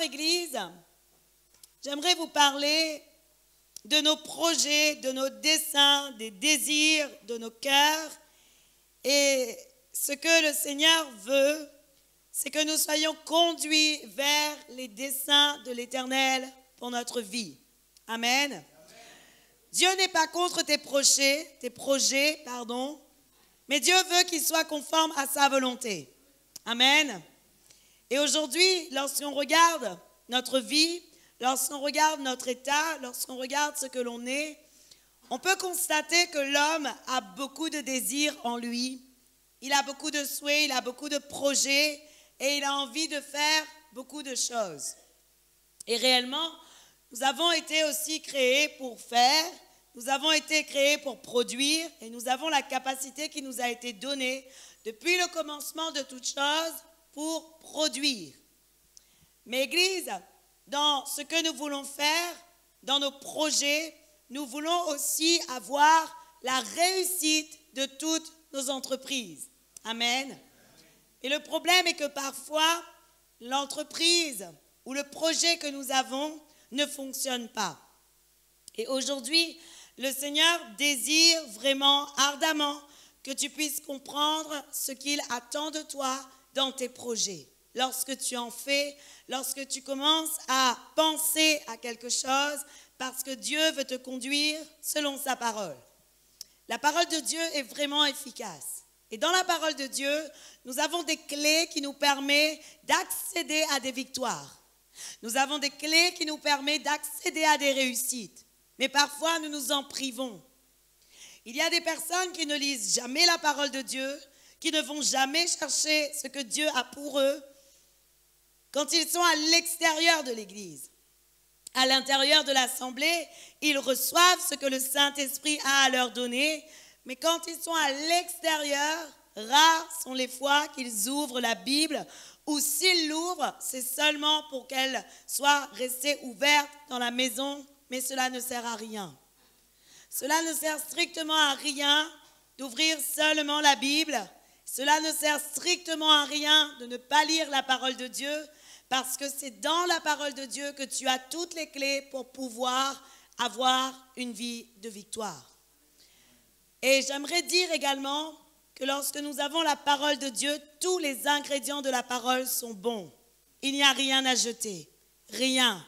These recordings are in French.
Église, j'aimerais vous parler de nos projets, de nos desseins, des désirs de nos cœurs. Et ce que le Seigneur veut, c'est que nous soyons conduits vers les desseins de l'Éternel pour notre vie. Amen. Dieu n'est pas contre tes projets, tes projets, pardon, mais Dieu veut qu'ils soient conformes à sa volonté. Amen. Et aujourd'hui, lorsqu'on regarde notre vie, lorsqu'on regarde notre état, lorsqu'on regarde ce que l'on est, on peut constater que l'homme a beaucoup de désirs en lui. Il a beaucoup de souhaits, il a beaucoup de projets et il a envie de faire beaucoup de choses. Et réellement, nous avons été aussi créés pour faire, nous avons été créés pour produire et nous avons la capacité qui nous a été donnée depuis le commencement de toutes choses pour produire. Mais Église, dans ce que nous voulons faire, dans nos projets, nous voulons aussi avoir la réussite de toutes nos entreprises. Amen. Et le problème est que parfois, l'entreprise ou le projet que nous avons ne fonctionne pas. Et aujourd'hui, le Seigneur désire vraiment ardemment que tu puisses comprendre ce qu'il attend de toi dans tes projets. Lorsque tu en fais, lorsque tu commences à penser à quelque chose, parce que Dieu veut te conduire selon sa parole. La parole de Dieu est vraiment efficace. Et dans la parole de Dieu, nous avons des clés qui nous permettent d'accéder à des victoires. Nous avons des clés qui nous permettent d'accéder à des réussites. Mais parfois, nous nous en privons. Il y a des personnes qui ne lisent jamais la parole de Dieu, qui ne vont jamais chercher ce que Dieu a pour eux quand ils sont à l'extérieur de l'Église. À l'intérieur de l'Assemblée, ils reçoivent ce que le Saint-Esprit a à leur donner, mais quand ils sont à l'extérieur, rares sont les fois qu'ils ouvrent la Bible, ou s'ils l'ouvrent, c'est seulement pour qu'elle soit restée ouverte dans la maison, mais cela ne sert à rien. Cela ne sert strictement à rien d'ouvrir seulement la Bible cela ne sert strictement à rien de ne pas lire la parole de Dieu parce que c'est dans la parole de Dieu que tu as toutes les clés pour pouvoir avoir une vie de victoire. Et j'aimerais dire également que lorsque nous avons la parole de Dieu, tous les ingrédients de la parole sont bons. Il n'y a rien à jeter, rien.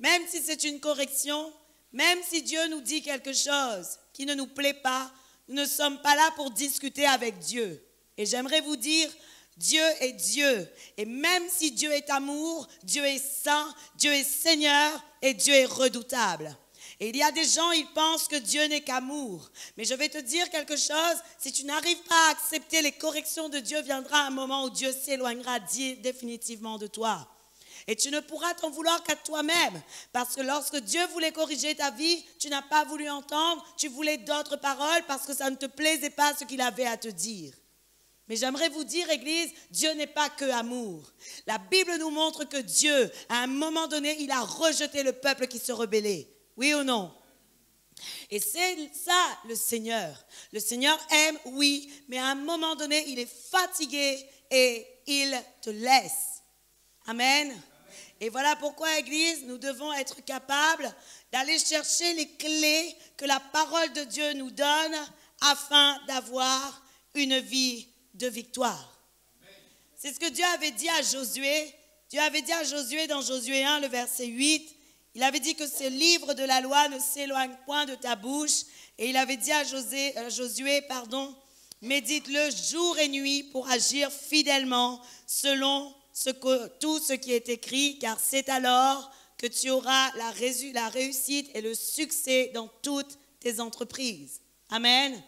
Même si c'est une correction, même si Dieu nous dit quelque chose qui ne nous plaît pas, nous ne sommes pas là pour discuter avec Dieu. Et j'aimerais vous dire, Dieu est Dieu. Et même si Dieu est amour, Dieu est saint, Dieu est Seigneur et Dieu est redoutable. Et il y a des gens, ils pensent que Dieu n'est qu'amour. Mais je vais te dire quelque chose, si tu n'arrives pas à accepter les corrections de Dieu, viendra un moment où Dieu s'éloignera définitivement de toi. Et tu ne pourras t'en vouloir qu'à toi-même. Parce que lorsque Dieu voulait corriger ta vie, tu n'as pas voulu entendre, tu voulais d'autres paroles parce que ça ne te plaisait pas ce qu'il avait à te dire. Mais j'aimerais vous dire, Église, Dieu n'est pas que amour. La Bible nous montre que Dieu, à un moment donné, il a rejeté le peuple qui se rebellait. Oui ou non? Et c'est ça le Seigneur. Le Seigneur aime, oui, mais à un moment donné, il est fatigué et il te laisse. Amen. Et voilà pourquoi, Église, nous devons être capables d'aller chercher les clés que la parole de Dieu nous donne afin d'avoir une vie de victoire. C'est ce que Dieu avait dit à Josué. Dieu avait dit à Josué dans Josué 1, le verset 8, il avait dit que ce livre de la loi ne s'éloigne point de ta bouche. Et il avait dit à euh, Josué, pardon, médite-le jour et nuit pour agir fidèlement selon tout ce qui est écrit, car c'est alors que tu auras la réussite et le succès dans toutes tes entreprises. Amen.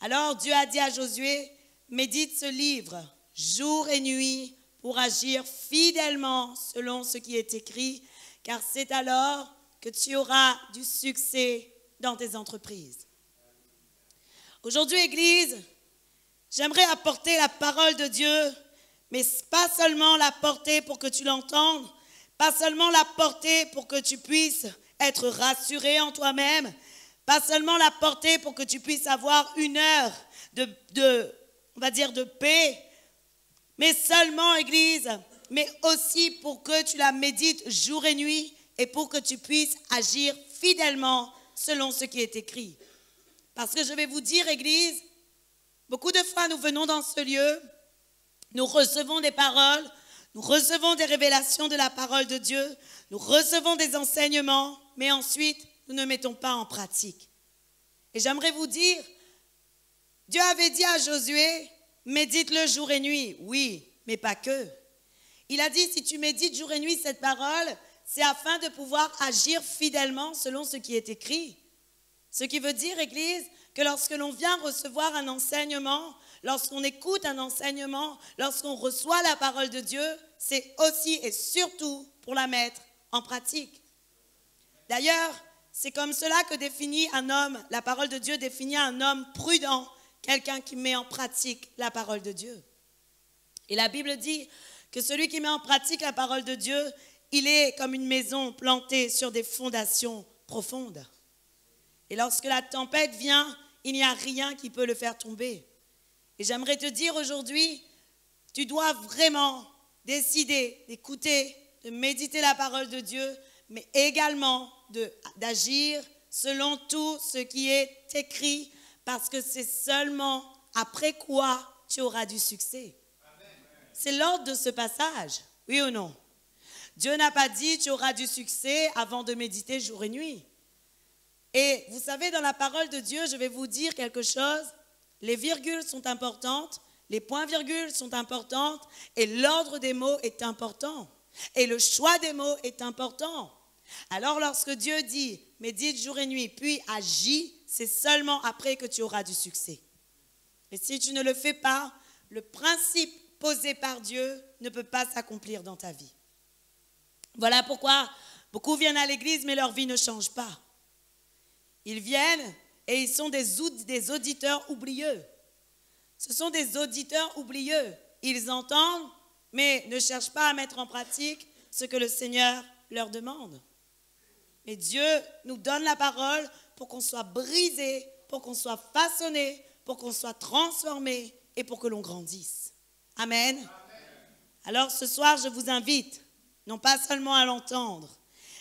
Alors Dieu a dit à Josué, médite ce livre jour et nuit pour agir fidèlement selon ce qui est écrit, car c'est alors que tu auras du succès dans tes entreprises. Aujourd'hui, Église, j'aimerais apporter la parole de Dieu, mais pas seulement la porter pour que tu l'entendes, pas seulement la porter pour que tu puisses être rassuré en toi-même, pas seulement la porter pour que tu puisses avoir une heure de, de on va dire, de paix, mais seulement, Église, mais aussi pour que tu la médites jour et nuit et pour que tu puisses agir fidèlement selon ce qui est écrit. Parce que je vais vous dire, Église, beaucoup de fois nous venons dans ce lieu, nous recevons des paroles, nous recevons des révélations de la parole de Dieu, nous recevons des enseignements, mais ensuite nous ne mettons pas en pratique. Et j'aimerais vous dire, Dieu avait dit à Josué, médite-le jour et nuit. Oui, mais pas que. Il a dit, si tu médites jour et nuit cette parole, c'est afin de pouvoir agir fidèlement selon ce qui est écrit. Ce qui veut dire, Église, que lorsque l'on vient recevoir un enseignement, lorsqu'on écoute un enseignement, lorsqu'on reçoit la parole de Dieu, c'est aussi et surtout pour la mettre en pratique. D'ailleurs, c'est comme cela que définit un homme, la parole de Dieu définit un homme prudent, quelqu'un qui met en pratique la parole de Dieu. Et la Bible dit que celui qui met en pratique la parole de Dieu, il est comme une maison plantée sur des fondations profondes. Et lorsque la tempête vient, il n'y a rien qui peut le faire tomber. Et j'aimerais te dire aujourd'hui, tu dois vraiment décider d'écouter, de méditer la parole de Dieu, mais également d'agir selon tout ce qui est écrit, parce que c'est seulement après quoi tu auras du succès. C'est l'ordre de ce passage, oui ou non? Dieu n'a pas dit tu auras du succès avant de méditer jour et nuit. Et vous savez, dans la parole de Dieu, je vais vous dire quelque chose. Les virgules sont importantes, les points-virgules sont importantes, et l'ordre des mots est important. Et le choix des mots est important. Alors lorsque Dieu dit, médite jour et nuit, puis agis, c'est seulement après que tu auras du succès. Et si tu ne le fais pas, le principe posé par Dieu ne peut pas s'accomplir dans ta vie. Voilà pourquoi beaucoup viennent à l'église, mais leur vie ne change pas. Ils viennent et ils sont des, auditeurs oublieux. Ce sont des auditeurs oublieux. Ils entendent, mais ne cherchent pas à mettre en pratique ce que le Seigneur leur demande. Mais Dieu nous donne la parole pour qu'on soit brisé, pour qu'on soit façonné, pour qu'on soit transformé et pour que l'on grandisse. Amen. Alors ce soir, je vous invite, non pas seulement à l'entendre,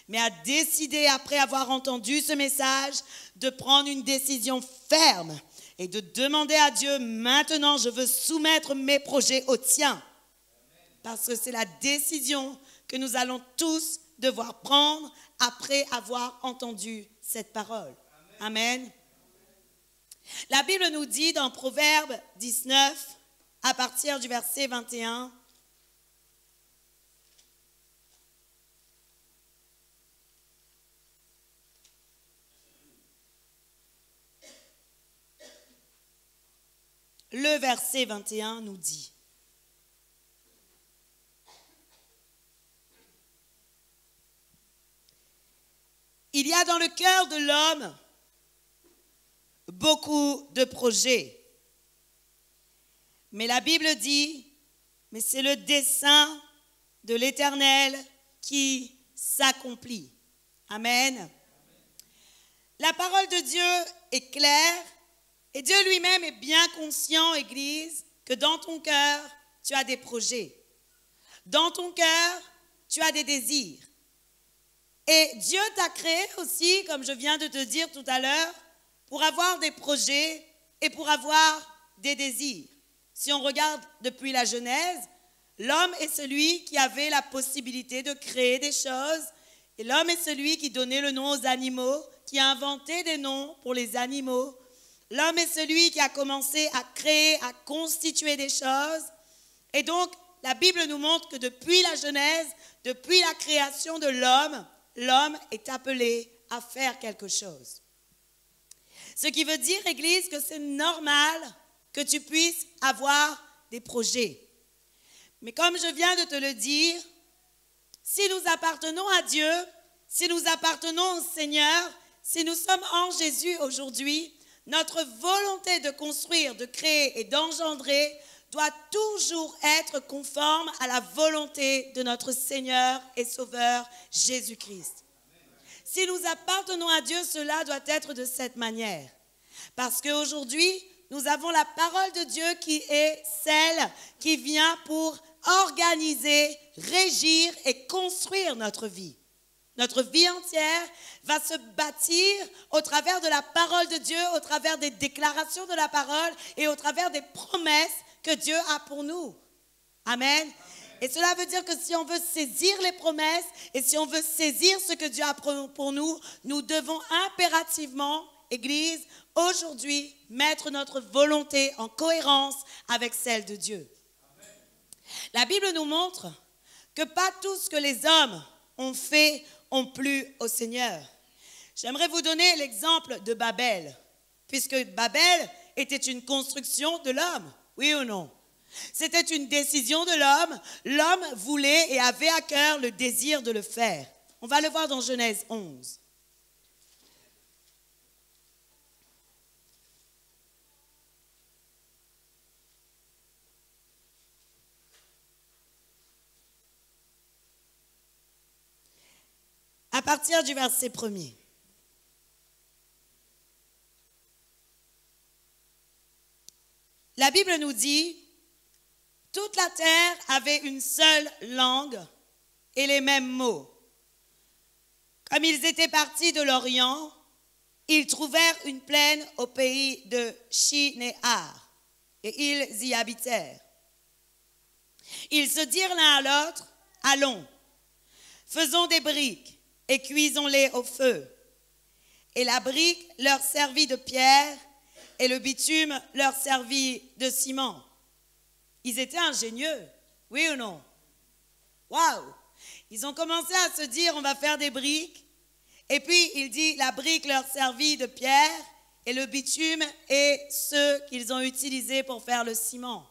mais à décider, après avoir entendu ce message, de prendre une décision ferme et de demander à Dieu, maintenant, je veux soumettre mes projets au tien. Parce que c'est la décision que nous allons tous devoir prendre après avoir entendu cette parole. Amen. La Bible nous dit dans Proverbe 19, à partir du verset 21, le verset 21 nous dit, Il y a dans le cœur de l'homme beaucoup de projets. Mais la Bible dit, mais c'est le dessein de l'Éternel qui s'accomplit. Amen. La parole de Dieu est claire et Dieu lui-même est bien conscient, Église, que dans ton cœur, tu as des projets. Dans ton cœur, tu as des désirs. Et Dieu t'a créé aussi, comme je viens de te dire tout à l'heure, pour avoir des projets et pour avoir des désirs. Si on regarde depuis la Genèse, l'homme est celui qui avait la possibilité de créer des choses et l'homme est celui qui donnait le nom aux animaux, qui a inventé des noms pour les animaux. L'homme est celui qui a commencé à créer, à constituer des choses. Et donc, la Bible nous montre que depuis la Genèse, depuis la création de l'homme, l'homme est appelé à faire quelque chose. Ce qui veut dire, Église, que c'est normal que tu puisses avoir des projets. Mais comme je viens de te le dire, si nous appartenons à Dieu, si nous appartenons au Seigneur, si nous sommes en Jésus aujourd'hui, notre volonté de construire, de créer et d'engendrer doit toujours être conforme à la volonté de notre Seigneur et Sauveur Jésus-Christ. Si nous appartenons à Dieu, cela doit être de cette manière. Parce qu'aujourd'hui, nous avons la parole de Dieu qui est celle qui vient pour organiser, régir et construire notre vie. Notre vie entière va se bâtir au travers de la parole de Dieu, au travers des déclarations de la parole et au travers des promesses que Dieu a pour nous. Amen. Et cela veut dire que si on veut saisir les promesses et si on veut saisir ce que Dieu a pour nous, nous devons impérativement, Église, aujourd'hui, mettre notre volonté en cohérence avec celle de Dieu. La Bible nous montre que pas tout ce que les hommes ont fait ont plu au Seigneur. J'aimerais vous donner l'exemple de Babel, puisque Babel était une construction de l'homme, oui ou non? C'était une décision de l'homme. L'homme voulait et avait à cœur le désir de le faire. On va le voir dans Genèse 11. à partir du verset premier. La Bible nous dit, toute la terre avait une seule langue et les mêmes mots. Comme ils étaient partis de l'Orient, ils trouvèrent une plaine au pays de Shinéar et ils y habitèrent. Ils se dirent l'un à l'autre, allons, faisons des briques et cuisons-les au feu. Et la brique leur servit de pierre et le bitume leur servit de ciment. Ils étaient ingénieux, oui ou non? Waouh Ils ont commencé à se dire on va faire des briques. Et puis il dit la brique leur servit de pierre et le bitume est ce qu'ils ont utilisé pour faire le ciment.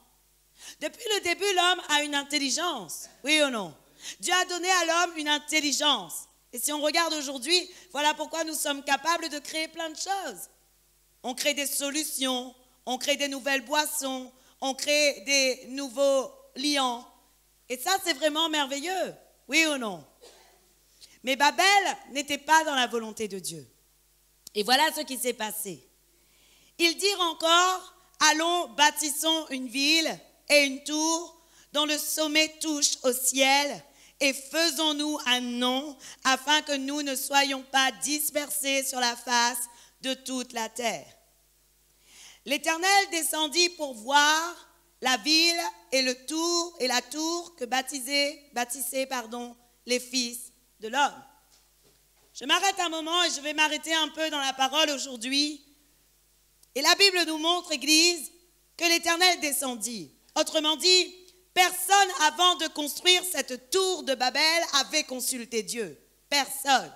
Depuis le début, l'homme a une intelligence, oui ou non? Dieu a donné à l'homme une intelligence. Et si on regarde aujourd'hui, voilà pourquoi nous sommes capables de créer plein de choses. On crée des solutions, on crée des nouvelles boissons, on crée des nouveaux liants. Et ça, c'est vraiment merveilleux, oui ou non? Mais Babel n'était pas dans la volonté de Dieu. Et voilà ce qui s'est passé. Ils dirent encore, allons, bâtissons une ville et une tour dont le sommet touche au ciel et faisons-nous un nom afin que nous ne soyons pas dispersés sur la face de toute la terre. L'Éternel descendit pour voir la ville et le tour et la tour que baptisaient, bâtissaient les fils de l'homme. Je m'arrête un moment et je vais m'arrêter un peu dans la parole aujourd'hui. Et la Bible nous montre, Église, que l'Éternel descendit. Autrement dit, Personne avant de construire cette tour de Babel avait consulté Dieu. Personne.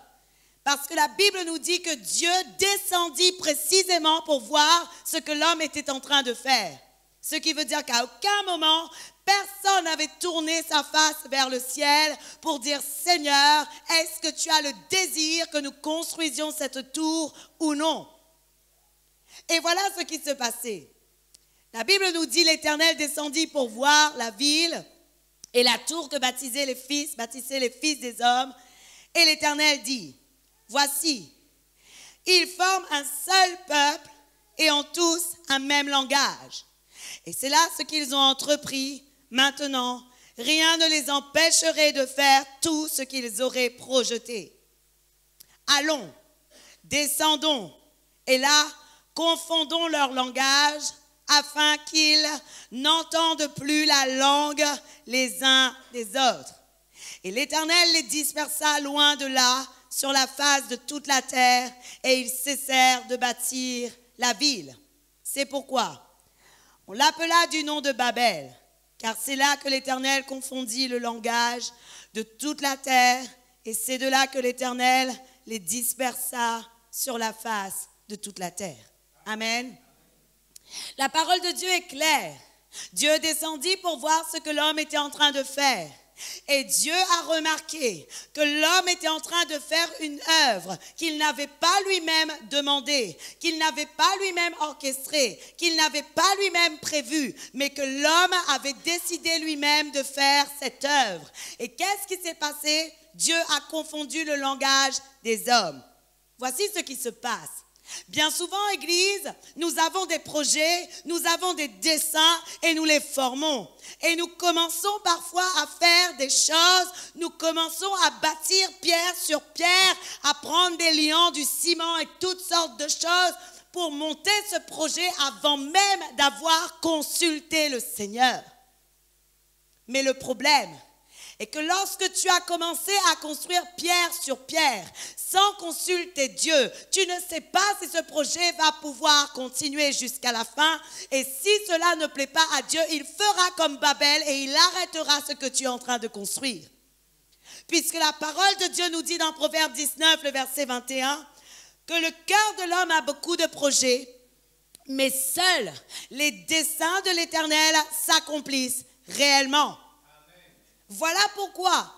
Parce que la Bible nous dit que Dieu descendit précisément pour voir ce que l'homme était en train de faire. Ce qui veut dire qu'à aucun moment, personne n'avait tourné sa face vers le ciel pour dire, Seigneur, est-ce que tu as le désir que nous construisions cette tour ou non? Et voilà ce qui se passait. La Bible nous dit l'Éternel descendit pour voir la ville et la tour que baptisaient les fils, baptisaient les fils des hommes. Et l'Éternel dit, voici, ils forment un seul peuple et ont tous un même langage. Et c'est là ce qu'ils ont entrepris. Maintenant, rien ne les empêcherait de faire tout ce qu'ils auraient projeté. Allons, descendons, et là, confondons leur langage afin qu'ils n'entendent plus la langue les uns des autres. Et l'Éternel les dispersa loin de là, sur la face de toute la terre, et ils cessèrent de bâtir la ville. C'est pourquoi on l'appela du nom de Babel, car c'est là que l'Éternel confondit le langage de toute la terre, et c'est de là que l'Éternel les dispersa sur la face de toute la terre. Amen. La parole de Dieu est claire. Dieu descendit pour voir ce que l'homme était en train de faire. Et Dieu a remarqué que l'homme était en train de faire une œuvre qu'il n'avait pas lui-même demandée, qu'il n'avait pas lui-même orchestrée, qu'il n'avait pas lui-même prévue, mais que l'homme avait décidé lui-même de faire cette œuvre. Et qu'est-ce qui s'est passé? Dieu a confondu le langage des hommes. Voici ce qui se passe. Bien souvent, Église, nous avons des projets, nous avons des dessins et nous les formons. Et nous commençons parfois à faire des choses, nous commençons à bâtir pierre sur pierre, à prendre des lions, du ciment et toutes sortes de choses pour monter ce projet avant même d'avoir consulté le Seigneur. Mais le problème, et que lorsque tu as commencé à construire pierre sur pierre, sans consulter Dieu, tu ne sais pas si ce projet va pouvoir continuer jusqu'à la fin. Et si cela ne plaît pas à Dieu, il fera comme Babel et il arrêtera ce que tu es en train de construire. Puisque la parole de Dieu nous dit dans Proverbe 19, le verset 21, que le cœur de l'homme a beaucoup de projets, mais seuls les desseins de l'Éternel s'accomplissent réellement. Voilà pourquoi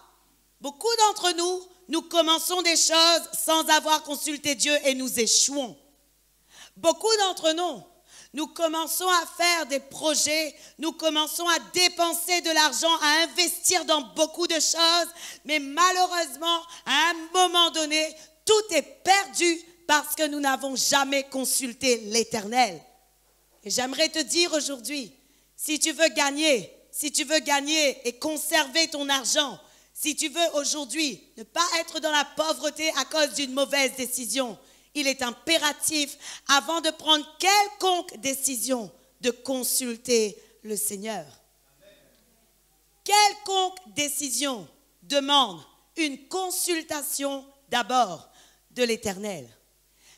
beaucoup d'entre nous, nous commençons des choses sans avoir consulté Dieu et nous échouons. Beaucoup d'entre nous, nous commençons à faire des projets, nous commençons à dépenser de l'argent, à investir dans beaucoup de choses, mais malheureusement, à un moment donné, tout est perdu parce que nous n'avons jamais consulté l'Éternel. Et j'aimerais te dire aujourd'hui, si tu veux gagner, si tu veux gagner et conserver ton argent, si tu veux aujourd'hui ne pas être dans la pauvreté à cause d'une mauvaise décision, il est impératif, avant de prendre quelconque décision, de consulter le Seigneur. Quelconque décision demande une consultation d'abord de l'Éternel.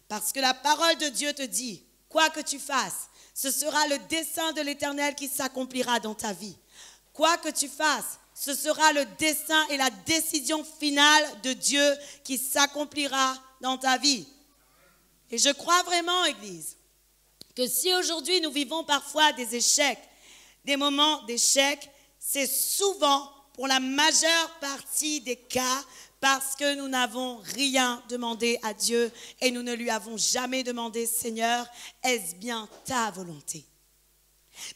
Parce que la parole de Dieu te dit, quoi que tu fasses, ce sera le dessein de l'Éternel qui s'accomplira dans ta vie. Quoi que tu fasses, ce sera le dessein et la décision finale de Dieu qui s'accomplira dans ta vie. Et je crois vraiment, Église, que si aujourd'hui nous vivons parfois des échecs, des moments d'échec, c'est souvent pour la majeure partie des cas parce que nous n'avons rien demandé à Dieu et nous ne lui avons jamais demandé, Seigneur, est-ce bien ta volonté?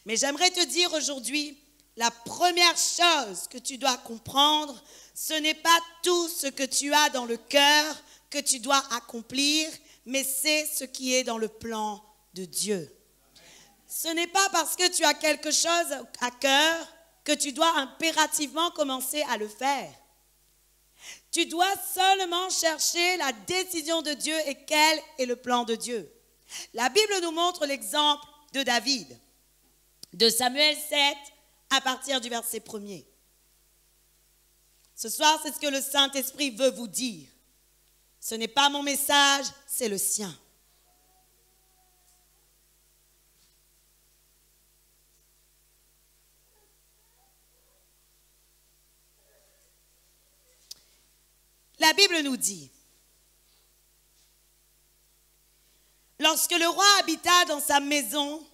Mais j'aimerais te dire aujourd'hui, la première chose que tu dois comprendre, ce n'est pas tout ce que tu as dans le cœur que tu dois accomplir, mais c'est ce qui est dans le plan de Dieu. Ce n'est pas parce que tu as quelque chose à cœur que tu dois impérativement commencer à le faire. Tu dois seulement chercher la décision de Dieu et quel est le plan de Dieu. La Bible nous montre l'exemple de David. De Samuel 7, à partir du verset premier. Ce soir, c'est ce que le Saint-Esprit veut vous dire. Ce n'est pas mon message, c'est le sien. La Bible nous dit, lorsque le roi habita dans sa maison,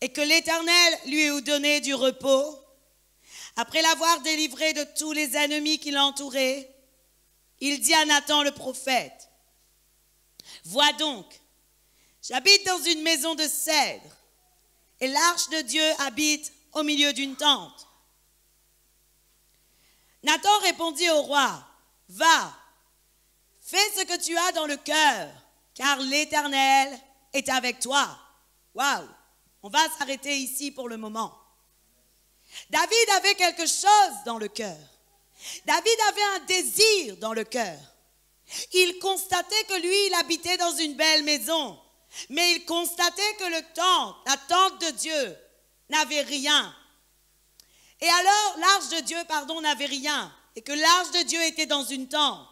et que l'Éternel lui eut donné du repos, après l'avoir délivré de tous les ennemis qui l'entouraient, il dit à Nathan le prophète, Vois donc, j'habite dans une maison de cèdre, et l'arche de Dieu habite au milieu d'une tente. Nathan répondit au roi, Va, fais ce que tu as dans le cœur, car l'Éternel est avec toi. Waouh! On va s'arrêter ici pour le moment. David avait quelque chose dans le cœur. David avait un désir dans le cœur. Il constatait que lui, il habitait dans une belle maison, mais il constatait que le temple, la tente de Dieu, n'avait rien. Et alors, l'arche de Dieu, pardon, n'avait rien, et que l'arche de Dieu était dans une tente.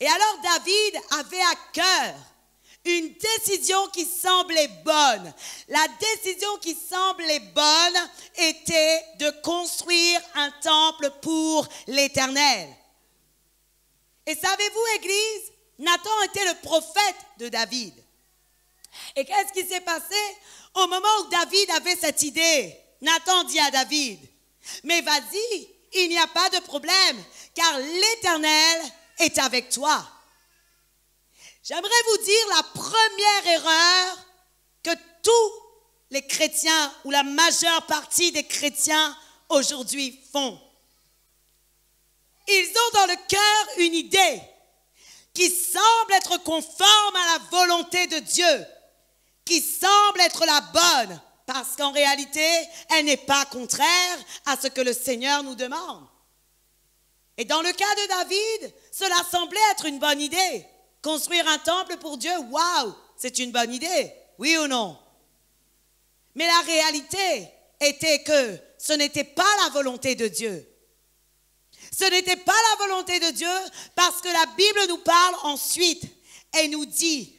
Et alors, David avait à cœur une décision qui semblait bonne. La décision qui semblait bonne était de construire un temple pour l'Éternel. Et savez-vous, Église, Nathan était le prophète de David. Et qu'est-ce qui s'est passé? Au moment où David avait cette idée Nathan dit à David, mais vas-y, il n'y a pas de problème, car l'Éternel est avec toi. J'aimerais vous dire la première erreur que tous les chrétiens ou la majeure partie des chrétiens aujourd'hui font. Ils ont dans le cœur une idée qui semble être conforme à la volonté de Dieu, qui semble être la bonne, parce qu'en réalité, elle n'est pas contraire à ce que le Seigneur nous demande. Et dans le cas de David, cela semblait être une bonne idée. Construire un temple pour Dieu, waouh, c'est une bonne idée, oui ou non? Mais la réalité était que ce n'était pas la volonté de Dieu. Ce n'était pas la volonté de Dieu parce que la Bible nous parle ensuite et nous dit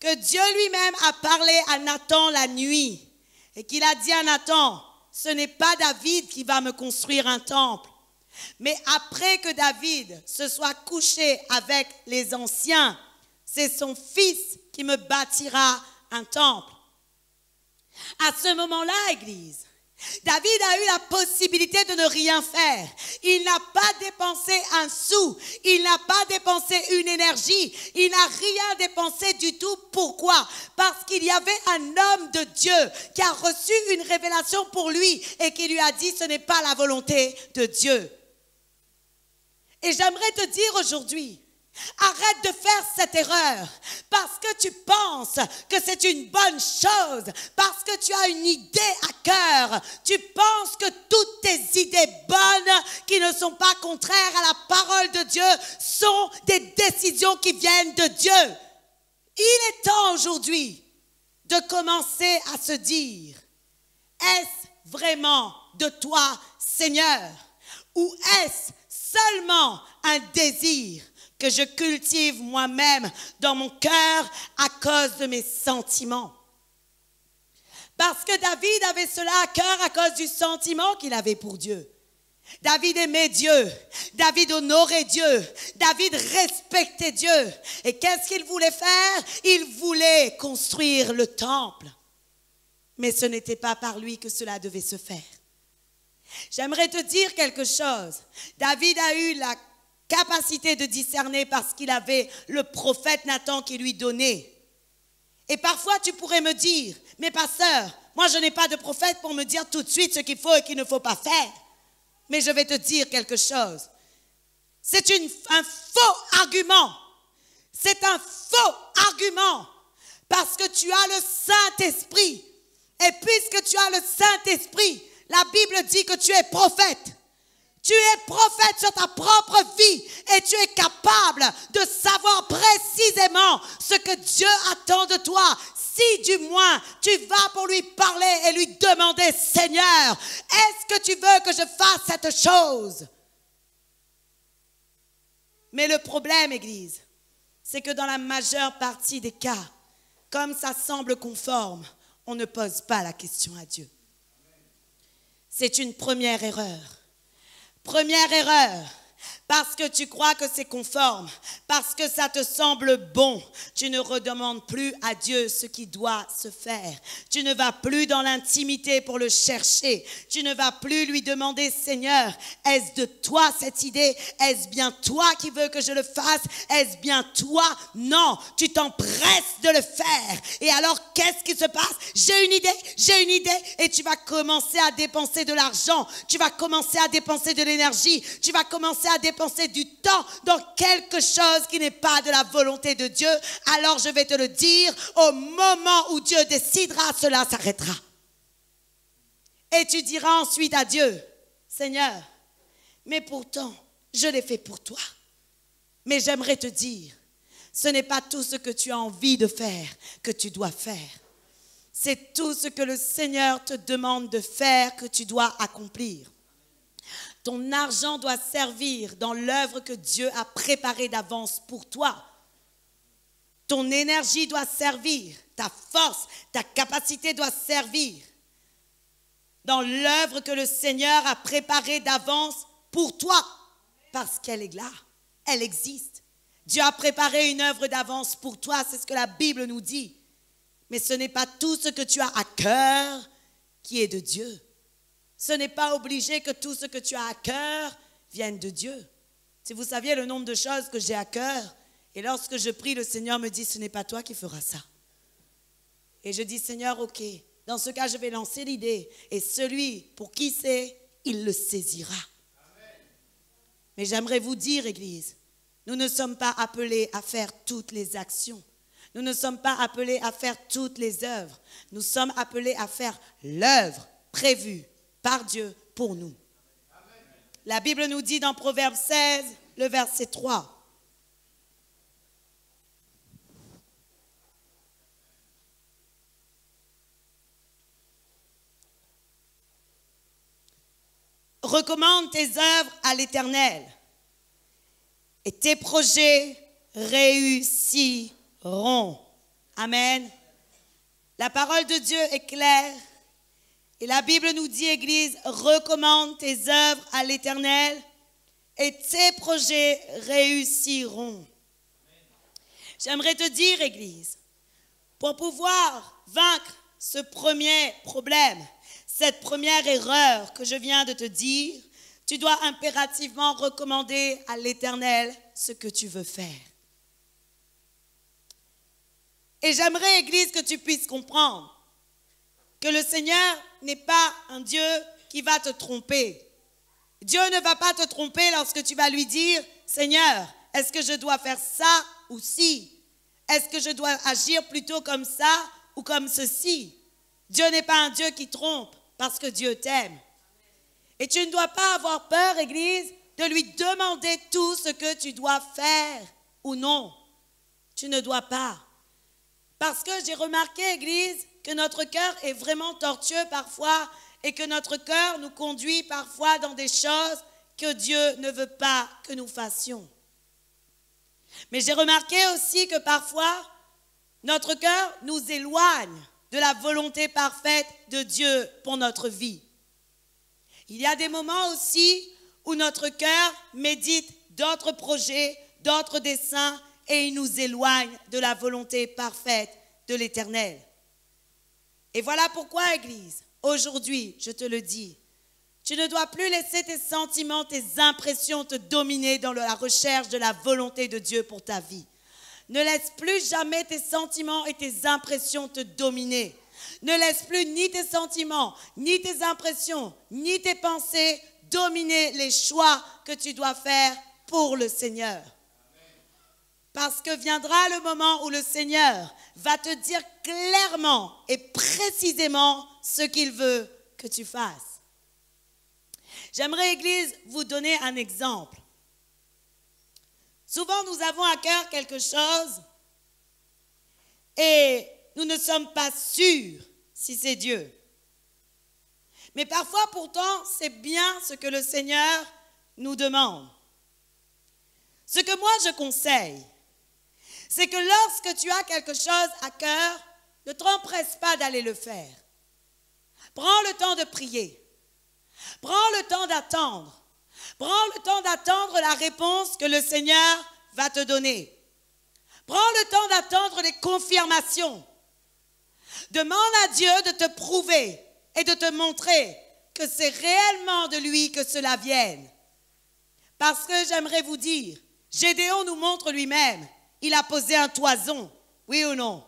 que Dieu lui-même a parlé à Nathan la nuit et qu'il a dit à Nathan, ce n'est pas David qui va me construire un temple, mais après que David se soit couché avec les anciens, c'est son fils qui me bâtira un temple. À ce moment-là, Église, David a eu la possibilité de ne rien faire. Il n'a pas dépensé un sou. Il n'a pas dépensé une énergie. Il n'a rien dépensé du tout. Pourquoi? Parce qu'il y avait un homme de Dieu qui a reçu une révélation pour lui et qui lui a dit ce n'est pas la volonté de Dieu. Et j'aimerais te dire aujourd'hui, Arrête de faire cette erreur parce que tu penses que c'est une bonne chose, parce que tu as une idée à cœur. Tu penses que toutes tes idées bonnes qui ne sont pas contraires à la parole de Dieu sont des décisions qui viennent de Dieu. Il est temps aujourd'hui de commencer à se dire, est-ce vraiment de toi, Seigneur, ou est-ce seulement un désir que je cultive moi-même dans mon cœur à cause de mes sentiments. Parce que David avait cela à cœur à cause du sentiment qu'il avait pour Dieu. David aimait Dieu, David honorait Dieu, David respectait Dieu. Et qu'est-ce qu'il voulait faire? Il voulait construire le temple. Mais ce n'était pas par lui que cela devait se faire. J'aimerais te dire quelque chose. David a eu la capacité de discerner parce qu'il avait le prophète Nathan qui lui donnait. Et parfois tu pourrais me dire, mais pasteur, moi je n'ai pas de prophète pour me dire tout de suite ce qu'il faut et qu'il ne faut pas faire. Mais je vais te dire quelque chose. C'est un faux argument. C'est un faux argument parce que tu as le Saint-Esprit. Et puisque tu as le Saint-Esprit, la Bible dit que tu es prophète. Tu es prophète sur ta propre vie et tu es capable de savoir précisément ce que Dieu attend de toi. Si du moins tu vas pour lui parler et lui demander, Seigneur, est-ce que tu veux que je fasse cette chose? Mais le problème, Église, c'est que dans la majeure partie des cas, comme ça semble conforme, on ne pose pas la question à Dieu. C'est une première erreur. Première erreur. Parce que tu crois que c'est conforme, parce que ça te semble bon, tu ne redemandes plus à Dieu ce qui doit se faire. Tu ne vas plus dans l'intimité pour le chercher. Tu ne vas plus lui demander, Seigneur, est-ce de toi cette idée? Est-ce bien toi qui veux que je le fasse? Est-ce bien toi? Non, tu t'empresses de le faire. Et alors, qu'est-ce qui se passe? J'ai une idée, j'ai une idée, et tu vas commencer à dépenser de l'argent, tu vas commencer à dépenser de l'énergie, tu vas commencer à dépenser dépenser du temps dans quelque chose qui n'est pas de la volonté de Dieu, alors je vais te le dire, au moment où Dieu décidera, cela s'arrêtera. Et tu diras ensuite à Dieu, Seigneur, mais pourtant, je l'ai fait pour toi. Mais j'aimerais te dire, ce n'est pas tout ce que tu as envie de faire que tu dois faire. C'est tout ce que le Seigneur te demande de faire que tu dois accomplir. Ton argent doit servir dans l'œuvre que Dieu a préparée d'avance pour toi. Ton énergie doit servir, ta force, ta capacité doit servir dans l'œuvre que le Seigneur a préparée d'avance pour toi, parce qu'elle est là, elle existe. Dieu a préparé une œuvre d'avance pour toi, c'est ce que la Bible nous dit. Mais ce n'est pas tout ce que tu as à cœur qui est de Dieu. Ce n'est pas obligé que tout ce que tu as à cœur vienne de Dieu. Si vous saviez le nombre de choses que j'ai à cœur, et lorsque je prie, le Seigneur me dit, ce n'est pas toi qui feras ça. Et je dis, Seigneur, ok, dans ce cas, je vais lancer l'idée. Et celui pour qui c'est, il le saisira. Mais j'aimerais vous dire, Église, Nous ne sommes pas appelés à faire toutes les actions. Nous ne sommes pas appelés à faire toutes les œuvres. Nous sommes appelés à faire l'œuvre prévue par Dieu pour nous. La Bible nous dit dans Proverbe 16, le verset 3. Recommande tes œuvres à l'Éternel et tes projets réussiront. Amen. La parole de Dieu est claire et la Bible nous dit, Église, recommande tes œuvres à l'Éternel et tes projets réussiront. J'aimerais te dire, Église, pour pouvoir vaincre ce premier problème, cette première erreur que je viens de te dire, tu dois impérativement recommander à l'Éternel ce que tu veux faire. Et j'aimerais, Église, que tu puisses comprendre que le Seigneur n'est pas un Dieu qui va te tromper. Dieu ne va pas te tromper lorsque tu vas lui dire, Seigneur, est-ce que je dois faire ça ou si? Est-ce que je dois agir plutôt comme ça ou comme ceci? Dieu n'est pas un Dieu qui trompe parce que Dieu t'aime. Et tu ne dois pas avoir peur, Église, de lui demander tout ce que tu dois faire ou non. Tu ne dois pas. Parce que j'ai remarqué, Église, que notre cœur est vraiment tortueux parfois et que notre cœur nous conduit parfois dans des choses que Dieu ne veut pas que nous fassions. Mais j'ai remarqué aussi que parfois, notre cœur nous éloigne de la volonté parfaite de Dieu pour notre vie. Il y a des moments aussi où notre cœur médite d'autres projets, d'autres desseins, et il nous éloigne de la volonté parfaite de l'Éternel. Et voilà pourquoi, Église, aujourd'hui, je te le dis, tu ne dois plus laisser tes sentiments, tes impressions te dominer dans la recherche de la volonté de Dieu pour ta vie. Ne laisse plus jamais tes sentiments et tes impressions te dominer. Ne laisse plus ni tes sentiments, ni tes impressions, ni tes pensées dominer les choix que tu dois faire pour le Seigneur. Parce que viendra le moment où le Seigneur va te dire clairement et précisément ce qu'il veut que tu fasses. J'aimerais, Église, vous donner un exemple. Souvent, nous avons à cœur quelque chose et nous ne sommes pas sûrs si c'est Dieu. Mais parfois, pourtant, c'est bien ce que le Seigneur nous demande. Ce que moi je conseille, c'est que lorsque tu as quelque chose à cœur, ne t'empresse pas d'aller le faire. Prends le temps de prier. Prends le temps d'attendre. Prends le temps d'attendre la réponse que le Seigneur va te donner. Prends le temps d'attendre les confirmations. Demande à Dieu de te prouver et de te montrer que c'est réellement de lui que cela vienne. Parce que j'aimerais vous dire, Gédéon nous montre lui-même il a posé un toison, oui ou non?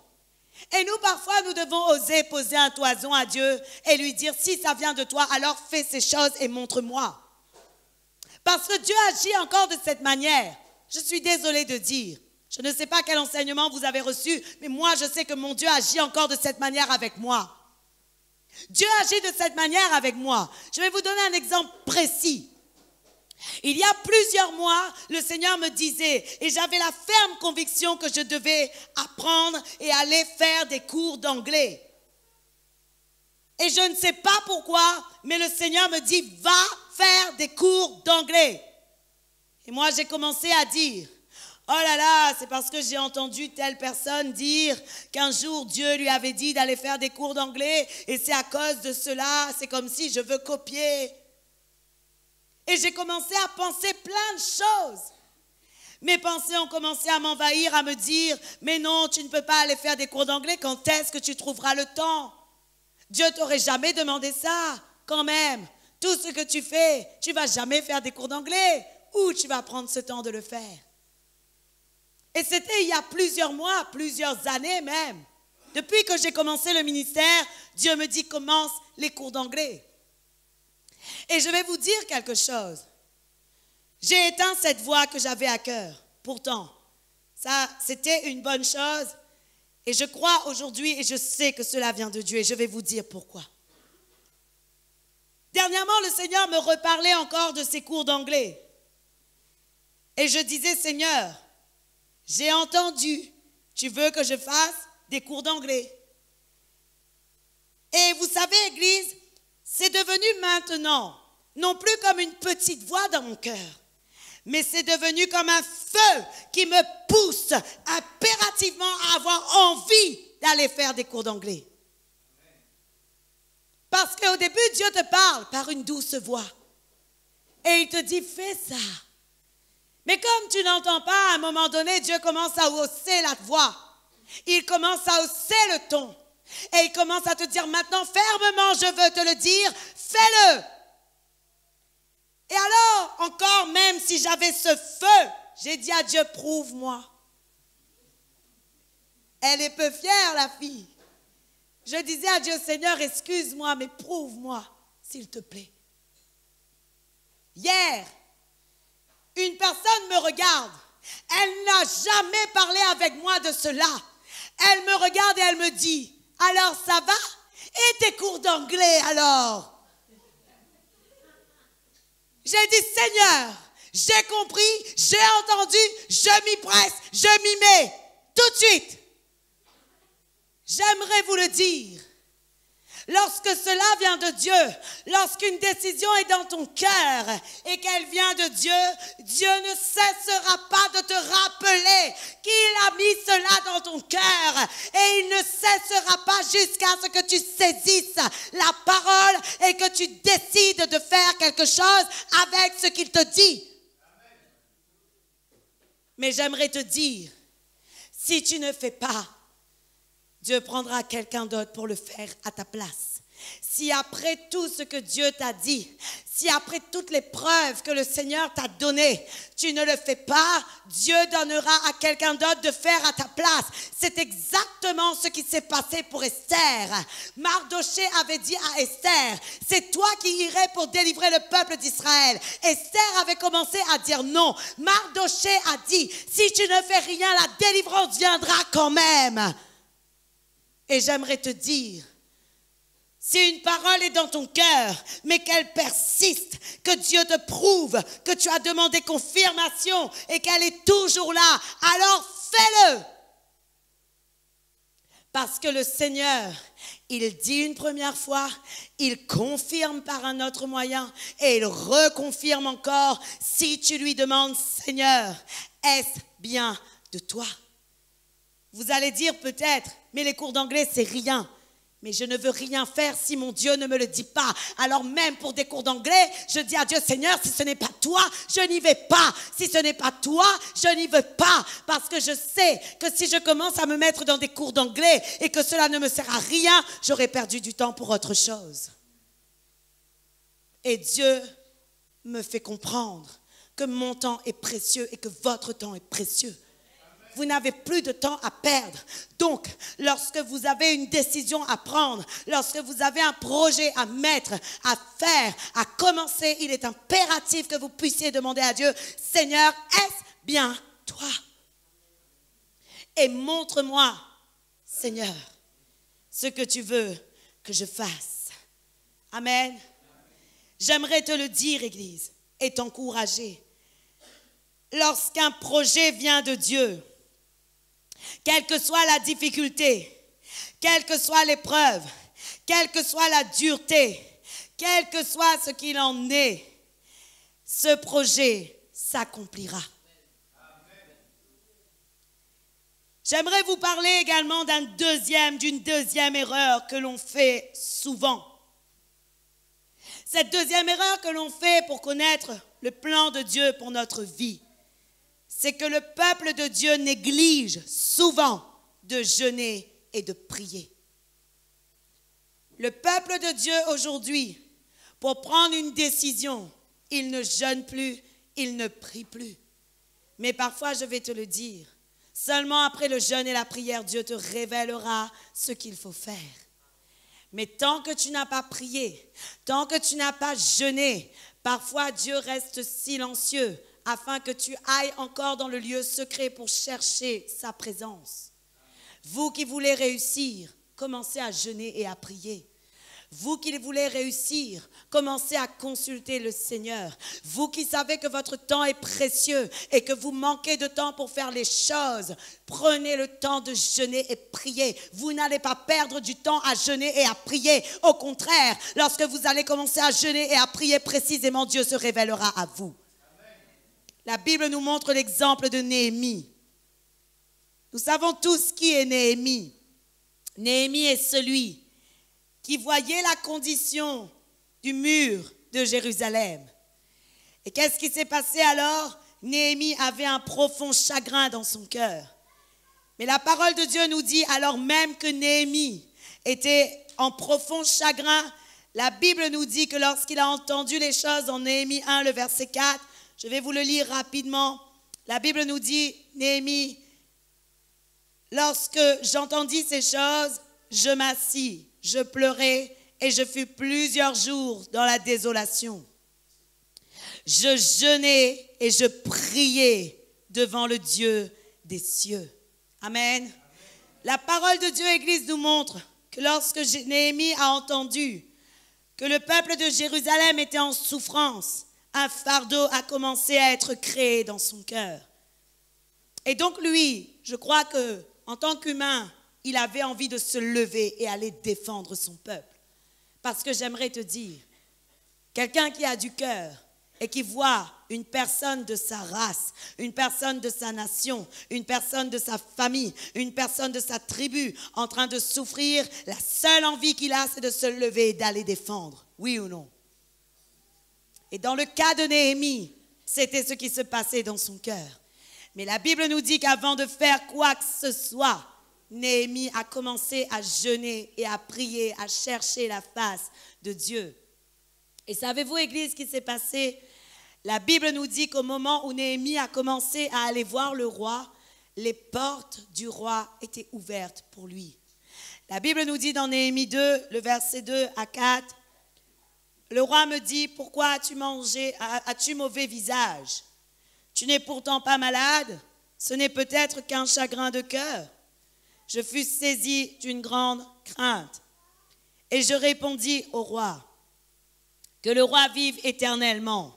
Et nous, parfois, nous devons oser poser un toison à Dieu et lui dire, si ça vient de toi, alors fais ces choses et montre-moi. Parce que Dieu agit encore de cette manière. Je suis désolée de dire. Je ne sais pas quel enseignement vous avez reçu, mais moi, je sais que mon Dieu agit encore de cette manière avec moi. Dieu agit de cette manière avec moi. Je vais vous donner un exemple précis. Il y a plusieurs mois, le Seigneur me disait, et j'avais la ferme conviction que je devais apprendre et aller faire des cours d'anglais. Et je ne sais pas pourquoi, mais le Seigneur me dit, va faire des cours d'anglais. Et moi, j'ai commencé à dire, oh là là, c'est parce que j'ai entendu telle personne dire qu'un jour Dieu lui avait dit d'aller faire des cours d'anglais, et c'est à cause de cela, c'est comme si je veux copier. Et j'ai commencé à penser plein de choses. Mes pensées ont commencé à m'envahir, à me dire, mais non, tu ne peux pas aller faire des cours d'anglais, quand est-ce que tu trouveras le temps? Dieu t'aurait jamais demandé ça, quand même. Tout ce que tu fais, tu vas jamais faire des cours d'anglais. Où tu vas prendre ce temps de le faire? Et c'était il y a plusieurs mois, plusieurs années même. Depuis que j'ai commencé le ministère, Dieu me dit commence les cours d'anglais. Et je vais vous dire quelque chose. J'ai éteint cette voix que j'avais à cœur. Pourtant, ça, c'était une bonne chose. Et je crois aujourd'hui et je sais que cela vient de Dieu et je vais vous dire pourquoi. Dernièrement, le Seigneur me reparlait encore de ses cours d'anglais. Et je disais, Seigneur, j'ai entendu, tu veux que je fasse des cours d'anglais. Et vous savez, Église, c'est devenu maintenant, non plus comme une petite voix dans mon cœur, mais c'est devenu comme un feu qui me pousse impérativement à avoir envie d'aller faire des cours d'anglais. Parce qu'au début, Dieu te parle par une douce voix. Et il te dit, fais ça. Mais comme tu n'entends pas, à un moment donné, Dieu commence à hausser la voix. Il commence à hausser le ton. Et il commence à te dire maintenant, fermement, je veux te le dire, fais-le. Et alors, encore même si j'avais ce feu, j'ai dit à Dieu, prouve-moi. Elle est peu fière, la fille. Je disais à Dieu, Seigneur, excuse-moi, mais prouve-moi, s'il te plaît. Hier, une personne me regarde. Elle n'a jamais parlé avec moi de cela. Elle me regarde et elle me dit, alors ça va? Et tes cours d'anglais alors? J'ai dit, Seigneur, j'ai compris, j'ai entendu, je m'y presse, je m'y mets, tout de suite. J'aimerais vous le dire. Lorsque cela vient de Dieu, lorsqu'une décision est dans ton cœur et qu'elle vient de Dieu, Dieu ne cessera pas de te rappeler qu'il a mis cela dans ton cœur et il ne cessera pas jusqu'à ce que tu saisisses la parole et que tu décides de faire quelque chose avec ce qu'il te dit. Mais j'aimerais te dire, si tu ne fais pas, Dieu prendra quelqu'un d'autre pour le faire à ta place. Si après tout ce que Dieu t'a dit, si après toutes les preuves que le Seigneur t'a données, tu ne le fais pas, Dieu donnera à quelqu'un d'autre de faire à ta place. C'est exactement ce qui s'est passé pour Esther. Mardoché avait dit à Esther, c'est toi qui irais pour délivrer le peuple d'Israël. Esther avait commencé à dire non. Mardoché a dit, si tu ne fais rien, la délivrance viendra quand même. Et j'aimerais te dire, si une parole est dans ton cœur, mais qu'elle persiste, que Dieu te prouve que tu as demandé confirmation et qu'elle est toujours là, alors fais-le. Parce que le Seigneur, il dit une première fois, il confirme par un autre moyen et il reconfirme encore si tu lui demandes, Seigneur, est-ce bien de toi? Vous allez dire peut-être, mais les cours d'anglais, c'est rien. Mais je ne veux rien faire si mon Dieu ne me le dit pas. Alors même pour des cours d'anglais, je dis à Dieu, Seigneur, si ce n'est pas toi, je n'y vais pas. Si ce n'est pas toi, je n'y veux pas. Parce que je sais que si je commence à me mettre dans des cours d'anglais et que cela ne me sert à rien, j'aurai perdu du temps pour autre chose. Et Dieu me fait comprendre que mon temps est précieux et que votre temps est précieux vous n'avez plus de temps à perdre. Donc, lorsque vous avez une décision à prendre, lorsque vous avez un projet à mettre, à faire, à commencer, il est impératif que vous puissiez demander à Dieu, Seigneur, est-ce bien toi? Et montre-moi, Seigneur, ce que tu veux que je fasse. Amen. J'aimerais te le dire, Église, et t'encourager. Lorsqu'un projet vient de Dieu, quelle que soit la difficulté, quelle que soit l'épreuve, quelle que soit la dureté, quel que soit ce qu'il en est, ce projet s'accomplira. J'aimerais vous parler également d'un deuxième, d'une deuxième erreur que l'on fait souvent. Cette deuxième erreur que l'on fait pour connaître le plan de Dieu pour notre vie, c'est que le peuple de Dieu néglige souvent de jeûner et de prier. Le peuple de Dieu aujourd'hui, pour prendre une décision, il ne jeûne plus, il ne prie plus. Mais parfois, je vais te le dire, seulement après le jeûne et la prière, Dieu te révélera ce qu'il faut faire. Mais tant que tu n'as pas prié, tant que tu n'as pas jeûné, parfois Dieu reste silencieux afin que tu ailles encore dans le lieu secret pour chercher sa présence. Vous qui voulez réussir, commencez à jeûner et à prier. Vous qui voulez réussir, commencez à consulter le Seigneur. Vous qui savez que votre temps est précieux et que vous manquez de temps pour faire les choses, prenez le temps de jeûner et prier. Vous n'allez pas perdre du temps à jeûner et à prier. Au contraire, lorsque vous allez commencer à jeûner et à prier précisément, Dieu se révélera à vous. La Bible nous montre l'exemple de Néhémie. Nous savons tous qui est Néhémie. Néhémie est celui qui voyait la condition du mur de Jérusalem. Et qu'est-ce qui s'est passé alors? Néhémie avait un profond chagrin dans son cœur. Mais la parole de Dieu nous dit, alors même que Néhémie était en profond chagrin, la Bible nous dit que lorsqu'il a entendu les choses en Néhémie 1, le verset 4, je vais vous le lire rapidement. La Bible nous dit, Néhémie, lorsque j'entendis ces choses, je m'assis je pleurai et je fus plusieurs jours dans la désolation. Je jeûnais et je priais devant le Dieu des cieux. Amen. La parole de Dieu, Église, nous montre que lorsque Néhémie a entendu que le peuple de Jérusalem était en souffrance, un fardeau a commencé à être créé dans son cœur. Et donc lui, je crois que en tant qu'humain, il avait envie de se lever et aller défendre son peuple. Parce que j'aimerais te dire, quelqu'un qui a du cœur et qui voit une personne de sa race, une personne de sa nation, une personne de sa famille, une personne de sa tribu en train de souffrir, la seule envie qu'il a, c'est de se lever et d'aller défendre. Oui ou non? Et dans le cas de Néhémie, c'était ce qui se passait dans son cœur. Mais la Bible nous dit qu'avant de faire quoi que ce soit, Néhémie a commencé à jeûner et à prier, à chercher la face de Dieu. Et savez-vous, Église, ce qui s'est passé? La Bible nous dit qu'au moment où Néhémie a commencé à aller voir le roi, les portes du roi étaient ouvertes pour lui. La Bible nous dit dans Néhémie 2, le verset 2 à 4, le roi me dit, pourquoi as-tu mangé, as-tu mauvais visage? Tu n'es pourtant pas malade, ce n'est peut-être qu'un chagrin de cœur je fus saisi d'une grande crainte. Et je répondis au roi, que le roi vive éternellement.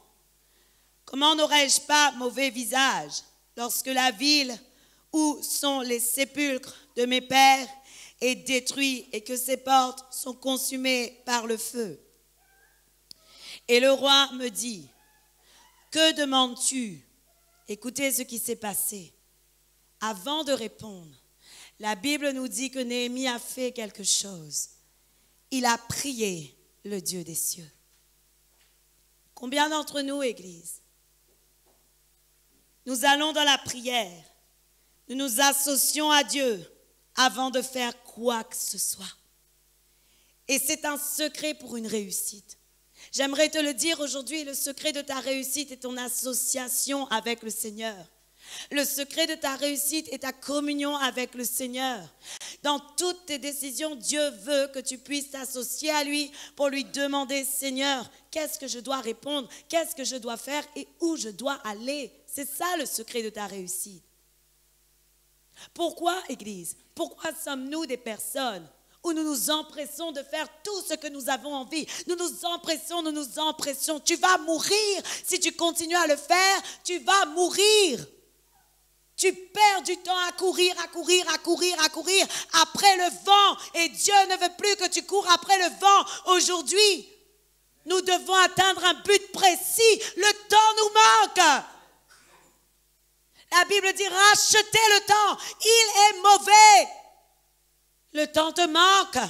Comment n'aurais-je pas mauvais visage lorsque la ville où sont les sépulcres de mes pères est détruite et que ses portes sont consumées par le feu? Et le roi me dit, que demandes-tu? Écoutez ce qui s'est passé. Avant de répondre, la Bible nous dit que Néhémie a fait quelque chose. Il a prié le Dieu des cieux. Combien d'entre nous, Église, nous allons dans la prière, nous nous associons à Dieu avant de faire quoi que ce soit? Et c'est un secret pour une réussite. J'aimerais te le dire aujourd'hui, le secret de ta réussite est ton association avec le Seigneur. Le secret de ta réussite est ta communion avec le Seigneur. Dans toutes tes décisions, Dieu veut que tu puisses t'associer à lui pour lui demander, Seigneur, qu'est-ce que je dois répondre, qu'est-ce que je dois faire? Et où je dois aller? C'est ça le secret de ta réussite. Pourquoi, Église? Pourquoi sommes-nous des personnes où nous nous empressons de faire tout ce que nous avons envie. Nous nous empressons, nous nous empressons. Tu vas mourir si tu continues à le faire. Tu vas mourir. Tu perds du temps à courir, à courir, à courir, à courir après le vent. Et Dieu ne veut plus que tu cours après le vent. Aujourd'hui, nous devons atteindre un but précis. Le temps nous manque. La Bible dit rachetez le temps. Il est mauvais. Le temps te manque.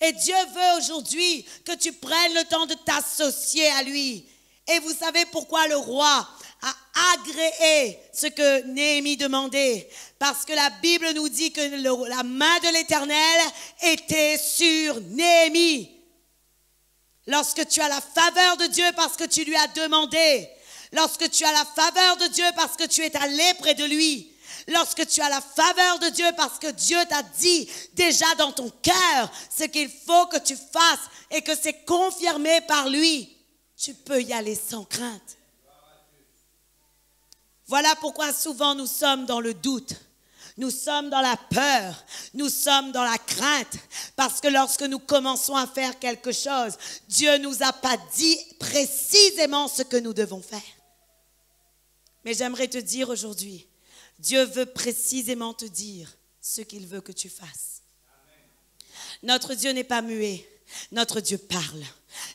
Et Dieu veut aujourd'hui que tu prennes le temps de t'associer à lui. Et vous savez pourquoi le roi a agréé ce que Néhémie demandait? Parce que la Bible nous dit que la main de l'Éternel était sur Néhémie. Lorsque tu as la faveur de Dieu parce que tu lui as demandé, lorsque tu as la faveur de Dieu parce que tu es allé près de lui, lorsque tu as la faveur de Dieu parce que Dieu t'a dit déjà dans ton cœur ce qu'il faut que tu fasses et que c'est confirmé par lui, tu peux y aller sans crainte. Voilà pourquoi souvent nous sommes dans le doute. Nous sommes dans la peur, nous sommes dans la crainte, parce que lorsque nous commençons à faire quelque chose, Dieu nous a pas dit précisément ce que nous devons faire. Mais j'aimerais te dire aujourd'hui, Dieu veut précisément te dire ce qu'il veut que tu fasses. Notre Dieu n'est pas muet, notre Dieu parle.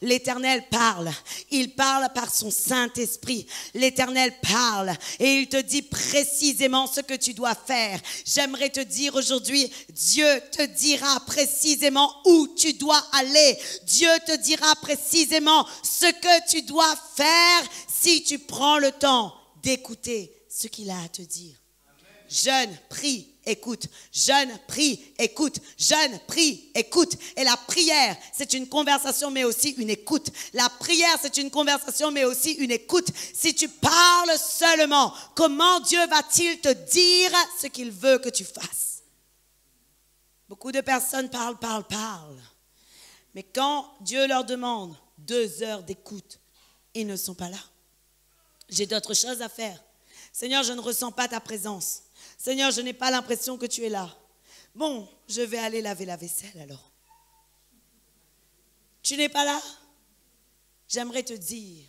L'Éternel parle. Il parle par son Saint-Esprit. L'Éternel parle et il te dit précisément ce que tu dois faire. J'aimerais te dire aujourd'hui, Dieu te dira précisément où tu dois aller. Dieu te dira précisément ce que tu dois faire si tu prends le temps d'écouter ce qu'il a à te dire. Jeune, prie, écoute. Jeune, prie, écoute. Jeune, prie, écoute. Et la prière, c'est une conversation, mais aussi une écoute. La prière, c'est une conversation, mais aussi une écoute. Si tu parles seulement, comment Dieu va-t-il te dire ce qu'il veut que tu fasses? Beaucoup de personnes parlent, parlent, parlent. Mais quand Dieu leur demande deux heures d'écoute, ils ne sont pas là. J'ai d'autres choses à faire. Seigneur, je ne ressens pas ta présence. Seigneur, je n'ai pas l'impression que tu es là. Bon, je vais aller laver la vaisselle alors. Tu n'es pas là? J'aimerais te dire,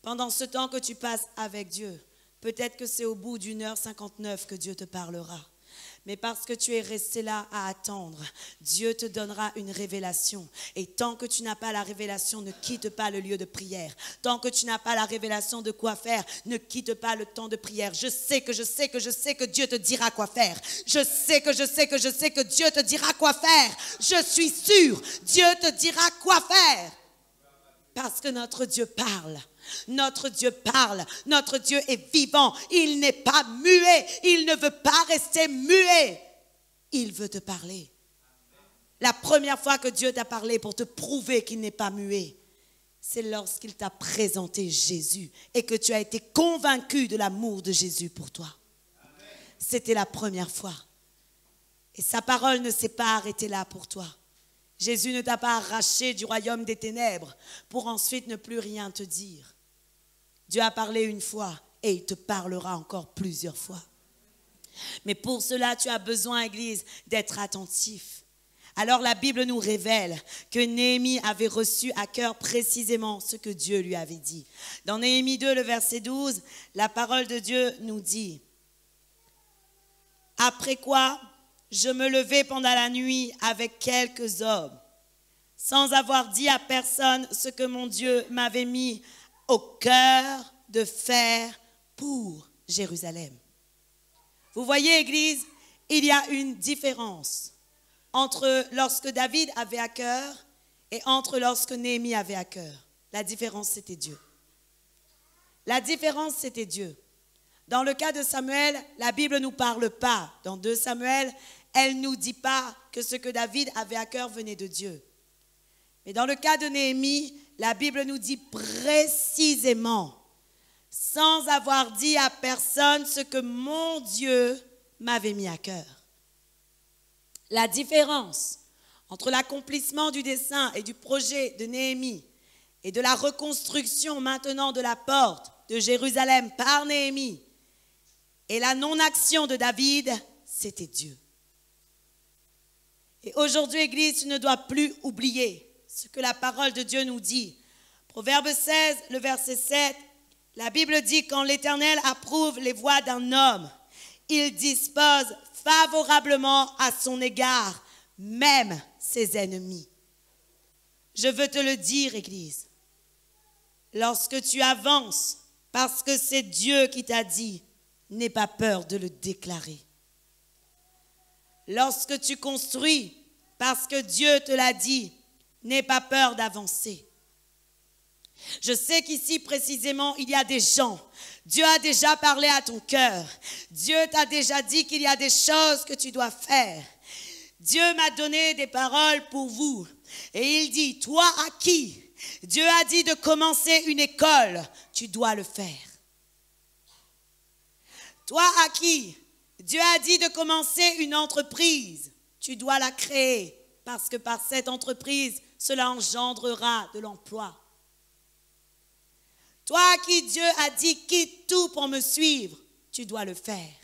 pendant ce temps que tu passes avec Dieu, peut-être que c'est au bout d'une heure cinquante-neuf que Dieu te parlera. Mais parce que tu es resté là à attendre, Dieu te donnera une révélation. Et tant que tu n'as pas la révélation, ne quitte pas le lieu de prière. Tant que tu n'as pas la révélation de quoi faire, ne quitte pas le temps de prière. Je sais que je sais que je sais que Dieu te dira quoi faire. Je sais que je sais que je sais que Dieu te dira quoi faire. Je suis sûr, Dieu te dira quoi faire. Parce que notre Dieu parle. Notre Dieu parle, notre Dieu est vivant, il n'est pas muet, il ne veut pas rester muet, il veut te parler. La première fois que Dieu t'a parlé pour te prouver qu'il n'est pas muet, c'est lorsqu'il t'a présenté Jésus et que tu as été convaincu de l'amour de Jésus pour toi. C'était la première fois. Et sa parole ne s'est pas arrêtée là pour toi. Jésus ne t'a pas arraché du royaume des ténèbres pour ensuite ne plus rien te dire. Dieu a parlé une fois et il te parlera encore plusieurs fois. Mais pour cela, tu as besoin, Église, d'être attentif. Alors la Bible nous révèle que Néhémie avait reçu à cœur précisément ce que Dieu lui avait dit. Dans Néhémie 2, le verset 12, la parole de Dieu nous dit, Après quoi, je me levai pendant la nuit avec quelques hommes, sans avoir dit à personne ce que mon Dieu m'avait mis au cœur de faire pour Jérusalem. Vous voyez, Église, il y a une différence entre lorsque David avait à cœur et entre lorsque Néhémie avait à cœur. La différence, c'était Dieu. La différence, c'était Dieu. Dans le cas de Samuel, la Bible ne nous parle pas. Dans 2 Samuel, elle ne nous dit pas que ce que David avait à cœur venait de Dieu. Mais dans le cas de Néhémie, la Bible nous dit précisément, sans avoir dit à personne ce que mon Dieu m'avait mis à cœur. La différence entre l'accomplissement du dessein et du projet de Néhémie et de la reconstruction maintenant de la porte de Jérusalem par Néhémie et la non-action de David, c'était Dieu. Et aujourd'hui, Église, tu ne dois plus oublier ce que la parole de Dieu nous dit. Proverbe 16, le verset 7, la Bible dit quand l'Éternel approuve les voies d'un homme, il dispose favorablement à son égard même ses ennemis. Je veux te le dire, Église. Lorsque tu avances, parce que c'est Dieu qui t'a dit, n'aie pas peur de le déclarer. Lorsque tu construis, parce que Dieu te l'a dit, N'aie pas peur d'avancer. Je sais qu'ici précisément, il y a des gens. Dieu a déjà parlé à ton cœur. Dieu t'a déjà dit qu'il y a des choses que tu dois faire. Dieu m'a donné des paroles pour vous. Et il dit, toi à qui? Dieu a dit de commencer une école, tu dois le faire. Toi à qui? Dieu a dit de commencer une entreprise, tu dois la créer parce que par cette entreprise, cela engendrera de l'emploi. Toi qui Dieu a dit quitte tout pour me suivre, tu dois le faire.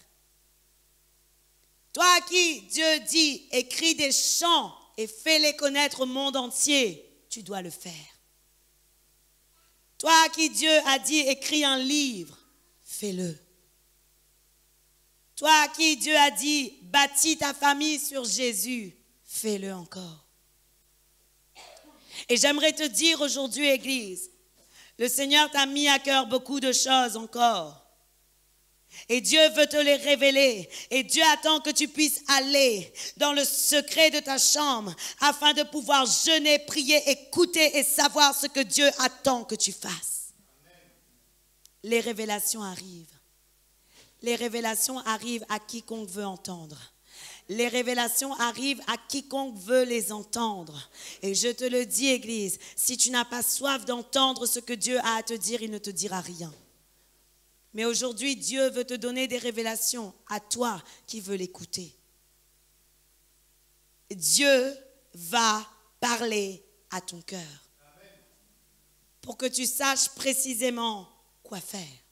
Toi qui Dieu dit écris des chants et fais-les connaître au monde entier, tu dois le faire. Toi qui Dieu a dit écris un livre, fais-le. Toi à qui Dieu a dit bâtis ta famille sur Jésus, fais-le encore. Et j'aimerais te dire aujourd'hui, Église, le Seigneur t'a mis à cœur beaucoup de choses encore. Et Dieu veut te les révéler. Et Dieu attend que tu puisses aller dans le secret de ta chambre afin de pouvoir jeûner, prier, écouter et savoir ce que Dieu attend que tu fasses. Les révélations arrivent. Les révélations arrivent à quiconque veut entendre. Les révélations arrivent à quiconque veut les entendre. Et je te le dis, Église, si tu n'as pas soif d'entendre ce que Dieu a à te dire, il ne te dira rien. Mais aujourd'hui, Dieu veut te donner des révélations à toi qui veux l'écouter. Dieu va parler à ton cœur pour que tu saches précisément quoi faire.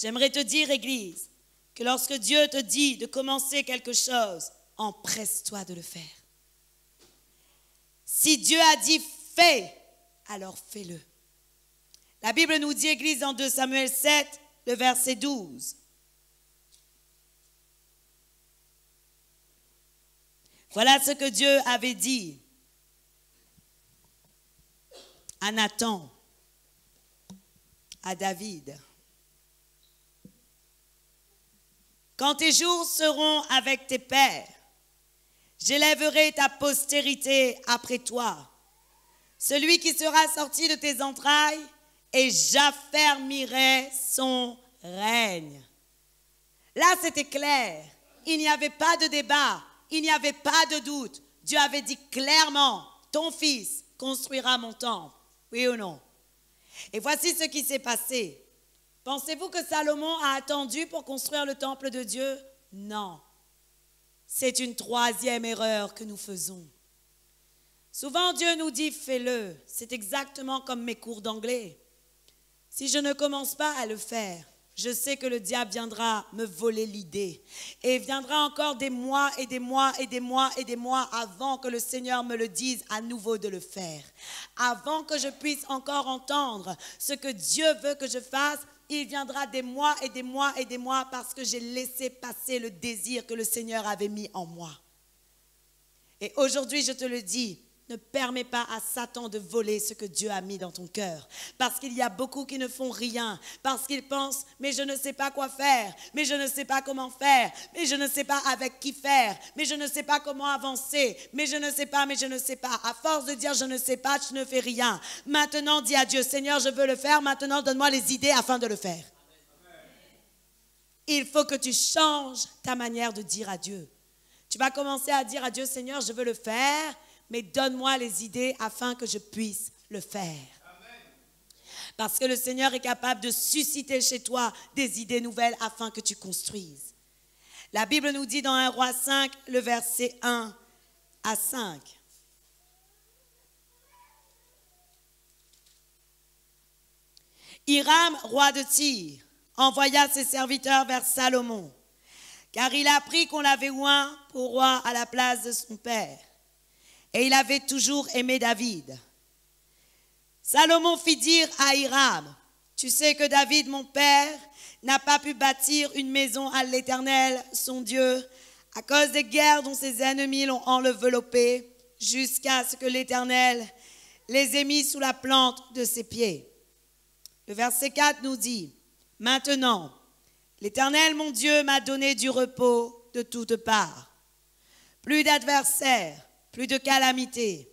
J'aimerais te dire, Église, que lorsque Dieu te dit de commencer quelque chose, empresse-toi de le faire. Si Dieu a dit fais, alors fais-le. La Bible nous dit, Église, en 2 Samuel 7, le verset 12. Voilà ce que Dieu avait dit à Nathan, à David. Quand tes jours seront avec tes pères, j'élèverai ta postérité après toi. Celui qui sera sorti de tes entrailles, et j'affermirai son règne. Là, c'était clair. Il n'y avait pas de débat, il n'y avait pas de doute. Dieu avait dit clairement, ton fils construira mon temple. Oui ou non? Et voici ce qui s'est passé. Pensez-vous que Salomon a attendu pour construire le temple de Dieu? Non. C'est une troisième erreur que nous faisons. Souvent Dieu nous dit fais-le. C'est exactement comme mes cours d'anglais. Si je ne commence pas à le faire, je sais que le diable viendra me voler l'idée. Et viendra encore des mois et des mois et des mois et des mois avant que le Seigneur me le dise à nouveau de le faire. Avant que je puisse encore entendre ce que Dieu veut que je fasse, il viendra des mois et des mois et des mois parce que j'ai laissé passer le désir que le Seigneur avait mis en moi. Et aujourd'hui, je te le dis, ne permets pas à Satan de voler ce que Dieu a mis dans ton cœur. Parce qu'il y a beaucoup qui ne font rien. Parce qu'ils pensent, mais je ne sais pas quoi faire. Mais je ne sais pas comment faire. Mais je ne sais pas avec qui faire. Mais je ne sais pas comment avancer. Mais je ne sais pas, mais je ne sais pas. À force de dire je ne sais pas, tu ne fais rien. Maintenant, dis à Dieu, Seigneur, je veux le faire. Maintenant, donne-moi les idées afin de le faire. Il faut que tu changes ta manière de dire à Dieu. Tu vas commencer à dire à Dieu, Seigneur, je veux le faire mais donne-moi les idées afin que je puisse le faire. Parce que le Seigneur est capable de susciter chez toi des idées nouvelles afin que tu construises. La Bible nous dit dans 1 roi 5, le verset 1 à 5. Hiram, roi de Tyr, envoya ses serviteurs vers Salomon, car il apprit qu'on l'avait oint pour roi à la place de son père et il avait toujours aimé David. Salomon fit dire à Hiram, tu sais que David, mon père, n'a pas pu bâtir une maison à l'Éternel, son Dieu, à cause des guerres dont ses ennemis l'ont enveloppé, jusqu'à ce que l'Éternel les ait mis sous la plante de ses pieds. Le verset 4 nous dit, Maintenant, l'Éternel, mon Dieu, m'a donné du repos de toutes parts, plus d'adversaires, plus de calamité.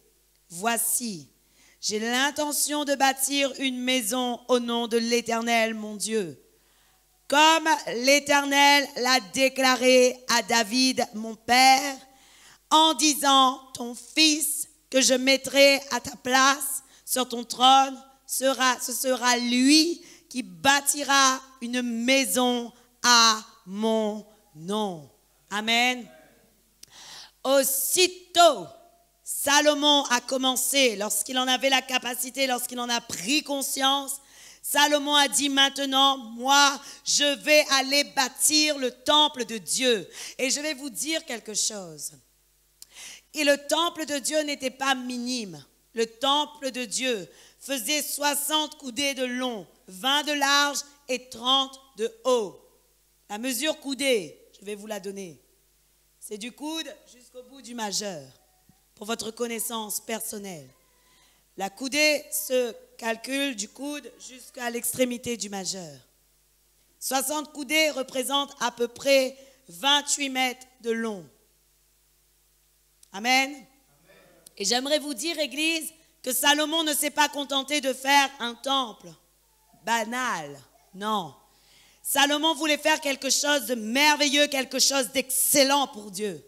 Voici, j'ai l'intention de bâtir une maison au nom de l'Éternel, mon Dieu. Comme l'Éternel l'a déclaré à David, mon Père, en disant, ton fils que je mettrai à ta place sur ton trône, sera, ce sera lui qui bâtira une maison à mon nom. Amen. Aussitôt, Salomon a commencé, lorsqu'il en avait la capacité, lorsqu'il en a pris conscience, Salomon a dit maintenant, moi, je vais aller bâtir le temple de Dieu. Et je vais vous dire quelque chose. Et le temple de Dieu n'était pas minime. Le temple de Dieu faisait 60 coudées de long, 20 de large et 30 de haut. La mesure coudée, je vais vous la donner. C'est du coude jusqu'au bout du majeur, pour votre connaissance personnelle. La coudée se calcule du coude jusqu'à l'extrémité du majeur. 60 coudées représentent à peu près 28 mètres de long. Amen. Et j'aimerais vous dire, Église, que Salomon ne s'est pas contenté de faire un temple banal. Non. Salomon voulait faire quelque chose de merveilleux, quelque chose d'excellent pour Dieu.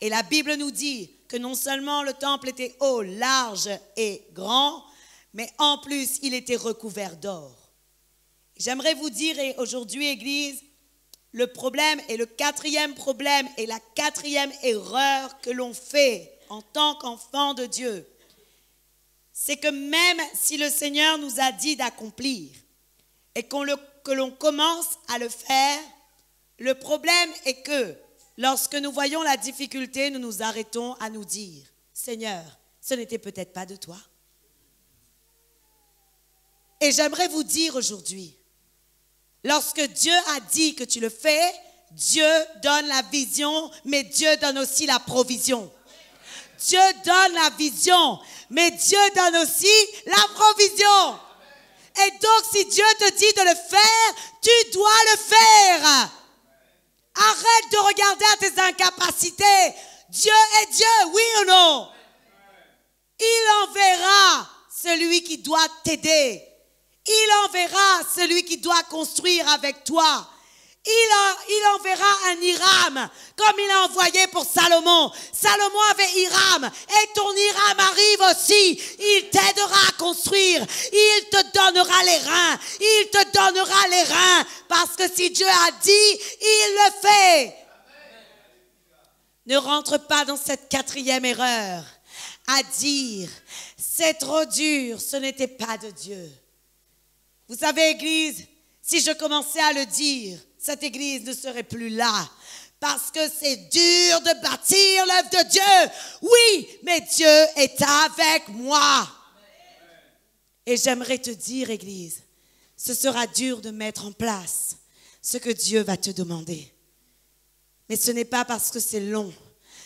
Et la Bible nous dit que non seulement le temple était haut, large et grand, mais en plus il était recouvert d'or. J'aimerais vous dire aujourd'hui, Église, le problème et le quatrième problème et la quatrième erreur que l'on fait en tant qu'enfant de Dieu, c'est que même si le Seigneur nous a dit d'accomplir et que l'on commence à le faire, le problème est que lorsque nous voyons la difficulté, nous nous arrêtons à nous dire, Seigneur, ce n'était peut-être pas de toi. Et j'aimerais vous dire aujourd'hui, lorsque Dieu a dit que tu le fais, Dieu donne la vision, mais Dieu donne aussi la provision. Dieu donne la vision, mais Dieu donne aussi la provision. Et donc, si Dieu te dit de le faire, tu dois le faire. Arrête de regarder à tes incapacités. Dieu est Dieu, oui ou non? Il enverra celui qui doit t'aider. Il enverra celui qui doit construire avec toi. Il, enverra un Hiram, comme il a envoyé pour Salomon. Salomon avait Hiram, et ton Hiram arrive aussi. Il t'aidera à construire. Il te donnera les reins. Il te donnera les reins. Parce que si Dieu a dit, il le fait. Ne rentre pas dans cette quatrième erreur à dire, c'est trop dur, ce n'était pas de Dieu. Vous savez, Église, si je commençais à le dire, cette Église ne serait plus là. Parce que c'est dur de bâtir l'œuvre de Dieu. Oui, mais Dieu est avec moi. Et j'aimerais te dire, Église, ce sera dur de mettre en place ce que Dieu va te demander. Mais ce n'est pas parce que c'est long.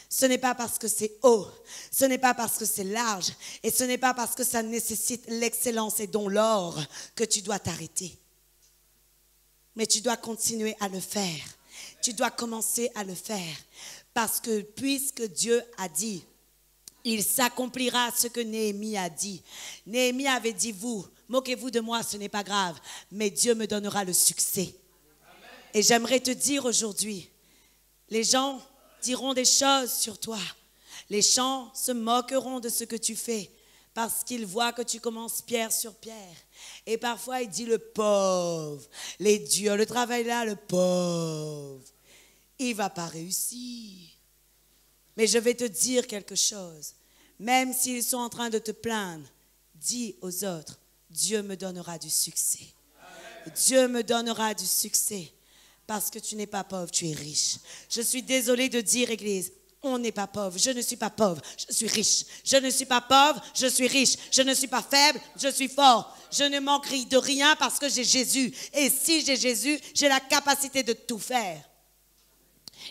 Ce n'est pas parce que c'est haut, ce n'est pas parce que c'est large, et ce n'est pas parce que ça nécessite l'excellence et dont l'or que tu dois t'arrêter mais tu dois continuer à le faire. Tu dois commencer à le faire. Parce que puisque Dieu a dit, il s'accomplira ce que Néhémie a dit. Néhémie avait dit, vous, moquez-vous de moi, ce n'est pas grave, mais Dieu me donnera le succès. Et j'aimerais te dire aujourd'hui, les gens diront des choses sur toi. Les gens se moqueront de ce que tu fais parce qu'ils voient que tu commences pierre sur pierre. Et parfois, il dit le pauvre, les dieux, le travail là, le pauvre. Il va pas réussir. Mais je vais te dire quelque chose. Même s'ils sont en train de te plaindre, dis aux autres, Dieu me donnera du succès. Dieu me donnera du succès. Parce que tu n'es pas pauvre, tu es riche. Je suis désolée de dire, Église, on n'est pas pauvre. Je ne suis pas pauvre. Je suis riche. Je ne suis pas pauvre. Je suis riche. Je ne suis pas faible. Je suis fort. Je ne manque de rien parce que j'ai Jésus. Et si j'ai Jésus, j'ai la capacité de tout faire.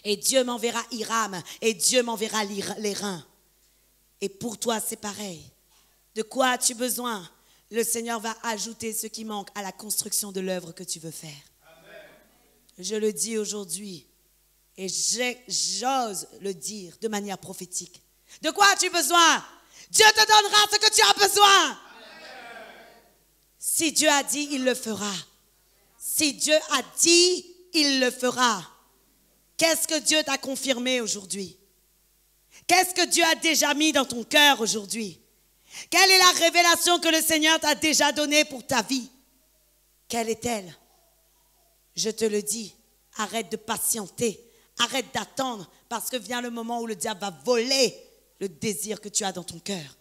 Et Dieu m'enverra Hiram. Et Dieu m'enverra les reins. Et pour toi, c'est pareil. De quoi as-tu besoin? Le Seigneur va ajouter ce qui manque à la construction de l'œuvre que tu veux faire. Je le dis aujourd'hui et j'ose le dire de manière prophétique. De quoi as-tu besoin? Dieu te donnera ce que tu as besoin. Si Dieu a dit, il le fera. Si Dieu a dit, il le fera. Qu'est-ce que Dieu t'a confirmé aujourd'hui? Qu'est-ce que Dieu a déjà mis dans ton cœur aujourd'hui? Quelle est la révélation que le Seigneur t'a déjà donnée pour ta vie? Quelle est-elle? Je te le dis, arrête de patienter Arrête d'attendre parce que vient le moment où le diable va voler le désir que tu as dans ton cœur.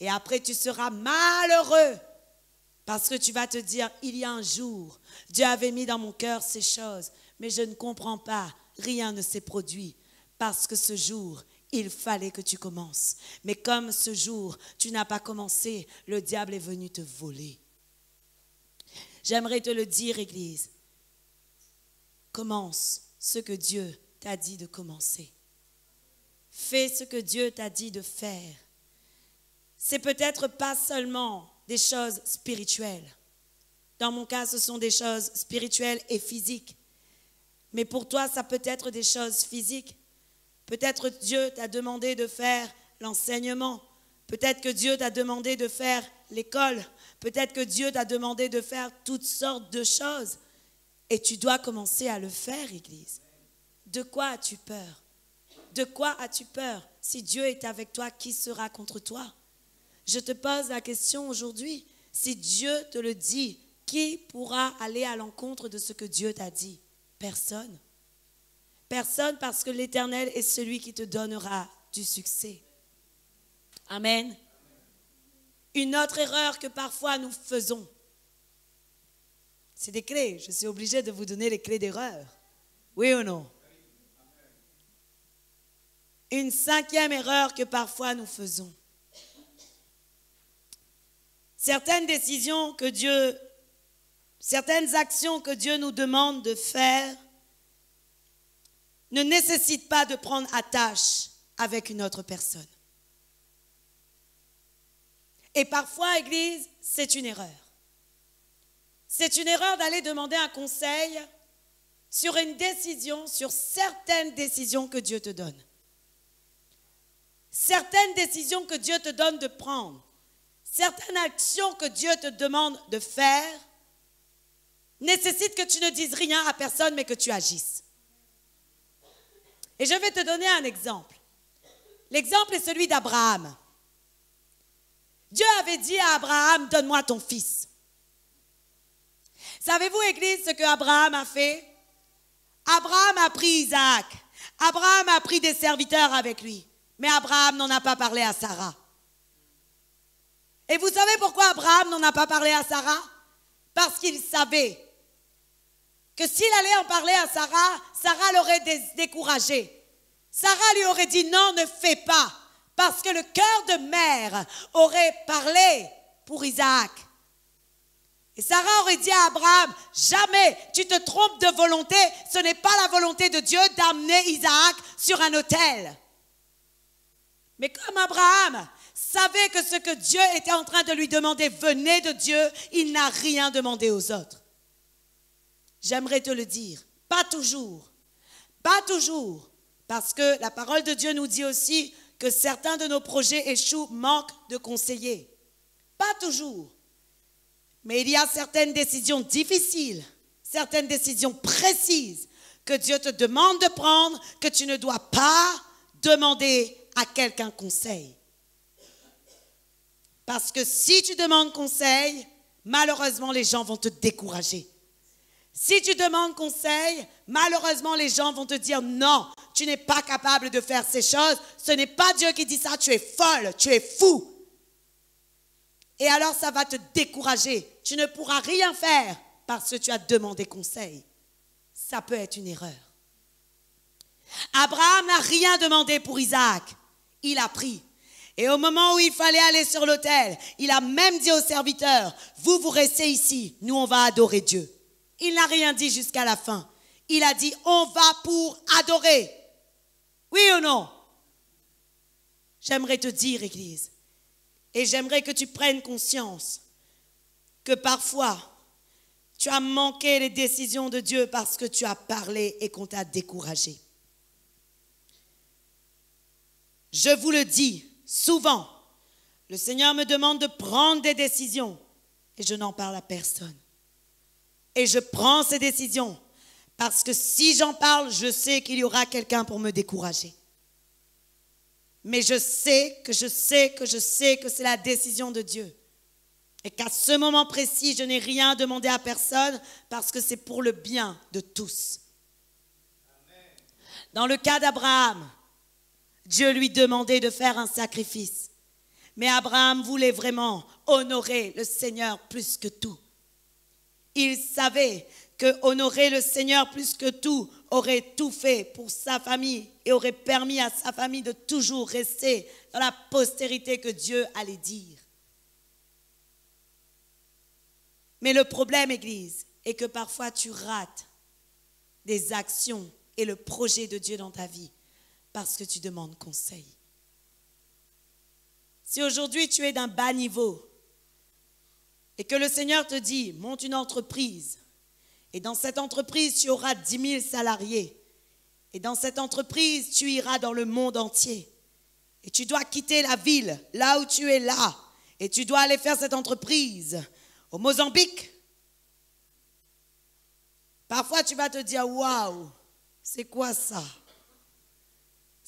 Et après, tu seras malheureux parce que tu vas te dire, il y a un jour, Dieu avait mis dans mon cœur ces choses, mais je ne comprends pas, rien ne s'est produit parce que ce jour, il fallait que tu commences. Mais comme ce jour, tu n'as pas commencé, le diable est venu te voler. J'aimerais te le dire, Église. Commence ce que Dieu t'a dit de commencer. Fais ce que Dieu t'a dit de faire. C'est peut-être pas seulement des choses spirituelles. Dans mon cas, ce sont des choses spirituelles et physiques. Mais pour toi, ça peut être des choses physiques. Peut-être Dieu t'a demandé de faire l'enseignement. Peut-être que Dieu t'a demandé de faire l'école. Peut-être que Dieu t'a demandé de faire toutes sortes de choses. Et tu dois commencer à le faire, Église. De quoi as-tu peur? De quoi as-tu peur? Si Dieu est avec toi, qui sera contre toi? Je te pose la question aujourd'hui. Si Dieu te le dit, qui pourra aller à l'encontre de ce que Dieu t'a dit? Personne. Personne parce que l'Éternel est celui qui te donnera du succès. Amen. Une autre erreur que parfois nous faisons, c'est des clés. Je suis obligée de vous donner les clés d'erreur. Oui ou non? Une cinquième erreur que parfois nous faisons. Certaines décisions que Dieu, certaines actions que Dieu nous demande de faire ne nécessitent pas de prendre attache avec une autre personne. Et parfois, Église, c'est une erreur. C'est une erreur d'aller demander un conseil sur une décision, sur certaines décisions que Dieu te donne. Certaines décisions que Dieu te donne de prendre, certaines actions que Dieu te demande de faire, nécessitent que tu ne dises rien à personne, mais que tu agisses. Et je vais te donner un exemple. L'exemple est celui d'Abraham. Dieu avait dit à Abraham, donne-moi ton fils. Savez-vous, Église, ce que Abraham a fait? Abraham a pris Isaac. Abraham a pris des serviteurs avec lui. Mais Abraham n'en a pas parlé à Sarah. Et vous savez pourquoi Abraham n'en a pas parlé à Sarah? Parce qu'il savait que s'il allait en parler à Sarah, Sarah l'aurait découragé. Sarah lui aurait dit non, ne fais pas. Parce que le cœur de mère aurait parlé pour Isaac. Et Sarah aurait dit à Abraham, jamais tu te trompes de volonté, ce n'est pas la volonté de Dieu d'amener Isaac sur un autel. Mais comme Abraham savait que ce que Dieu était en train de lui demander venait de Dieu, il n'a rien demandé aux autres. J'aimerais te le dire, pas toujours, pas toujours, parce que la parole de Dieu nous dit aussi que certains de nos projets échouent, manquent de conseillers. Pas toujours. Mais il y a certaines décisions difficiles, certaines décisions précises que Dieu te demande de prendre, que tu ne dois pas demander à quelqu'un conseil. Parce que si tu demandes conseil, malheureusement, les gens vont te décourager. Si tu demandes conseil, malheureusement, les gens vont te dire non, tu n'es pas capable de faire ces choses. Ce n'est pas Dieu qui dit ça, tu es folle, tu es fou. Et alors, ça va te décourager. Tu ne pourras rien faire parce que tu as demandé conseil. Ça peut être une erreur. Abraham n'a rien demandé pour Isaac. Il a pris. Et au moment où il fallait aller sur l'autel, il a même dit aux serviteurs, vous, vous restez ici, nous, on va adorer Dieu. Il n'a rien dit jusqu'à la fin. Il a dit, on va pour adorer. Oui ou non? J'aimerais te dire, Église, et j'aimerais que tu prennes conscience que parfois, tu as manqué les décisions de Dieu parce que tu as parlé et qu'on t'a découragé. Je vous le dis souvent, le Seigneur me demande de prendre des décisions et je n'en parle à personne. Et je prends ces décisions parce que si j'en parle, je sais qu'il y aura quelqu'un pour me décourager. Mais je sais que je sais que je sais que c'est la décision de Dieu. Et qu'à ce moment précis, je n'ai rien demandé à personne parce que c'est pour le bien de tous. Dans le cas d'Abraham, Dieu lui demandait de faire un sacrifice. Mais Abraham voulait vraiment honorer le Seigneur plus que tout. Il savait que honorer le Seigneur plus que tout aurait tout fait pour sa famille et aurait permis à sa famille de toujours rester dans la postérité que Dieu allait dire. Mais le problème, Église, est que parfois tu rates des actions et le projet de Dieu dans ta vie parce que tu demandes conseil. Si aujourd'hui tu es d'un bas niveau et que le Seigneur te dit, monte une entreprise, et dans cette entreprise tu auras 10 000 salariés, et dans cette entreprise tu iras dans le monde entier, et tu dois quitter la ville, là où tu es là, et tu dois aller faire cette entreprise au Mozambique. Parfois tu vas te dire, waouh, c'est quoi ça?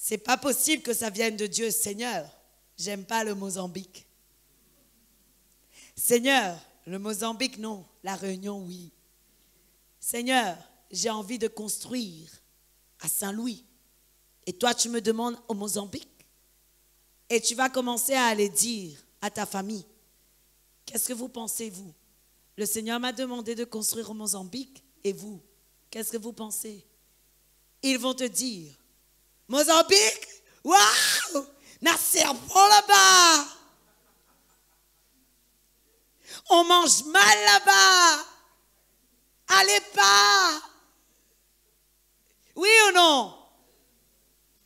C'est pas possible que ça vienne de Dieu, Seigneur. J'aime pas le Mozambique. Seigneur, le Mozambique, non. La Réunion, oui. Seigneur, j'ai envie de construire à Saint-Louis. Et toi, tu me demandes au Mozambique? Et tu vas commencer à aller dire à ta famille, qu'est-ce que vous pensez, vous? Le Seigneur m'a demandé de construire au Mozambique. Et vous, qu'est-ce que vous pensez? Ils vont te dire, Mozambique? Waouh Nasser là-bas on mange mal là-bas. Allez pas. Oui ou non?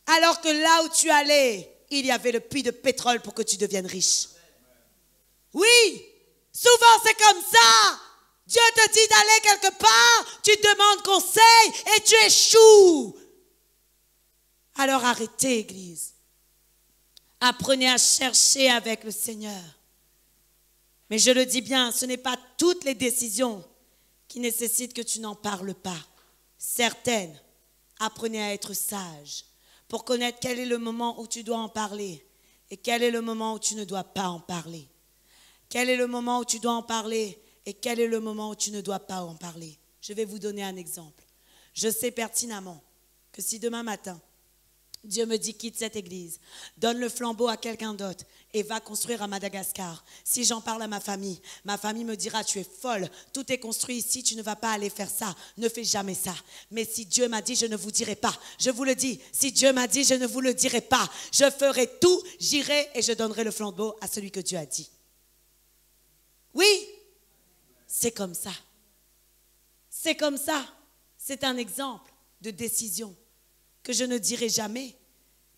Alors que là où tu allais, il y avait le puits de pétrole pour que tu deviennes riche. Oui, souvent c'est comme ça. Dieu te dit d'aller quelque part, tu demandes conseil et tu échoues. Alors arrêtez, Église. Apprenez à chercher avec le Seigneur. Mais je le dis bien, ce n'est pas toutes les décisions qui nécessitent que tu n'en parles pas. Certaines, apprenez à être sage pour connaître quel est le moment où tu dois en parler et quel est le moment où tu ne dois pas en parler. Quel est le moment où tu dois en parler et quel est le moment où tu ne dois pas en parler. Je vais vous donner un exemple. Je sais pertinemment que si demain matin, Dieu me dit quitte cette église, donne le flambeau à quelqu'un d'autre et va construire à Madagascar. Si j'en parle à ma famille, ma famille me dira tu es folle, tout est construit ici, tu ne vas pas aller faire ça, ne fais jamais ça. Mais si Dieu m'a dit je ne vous dirai pas, je vous le dis, si Dieu m'a dit je ne vous le dirai pas, je ferai tout, j'irai et je donnerai le flambeau à celui que Dieu a dit. Oui, c'est comme ça. C'est comme ça. C'est un exemple de décision que je ne dirai jamais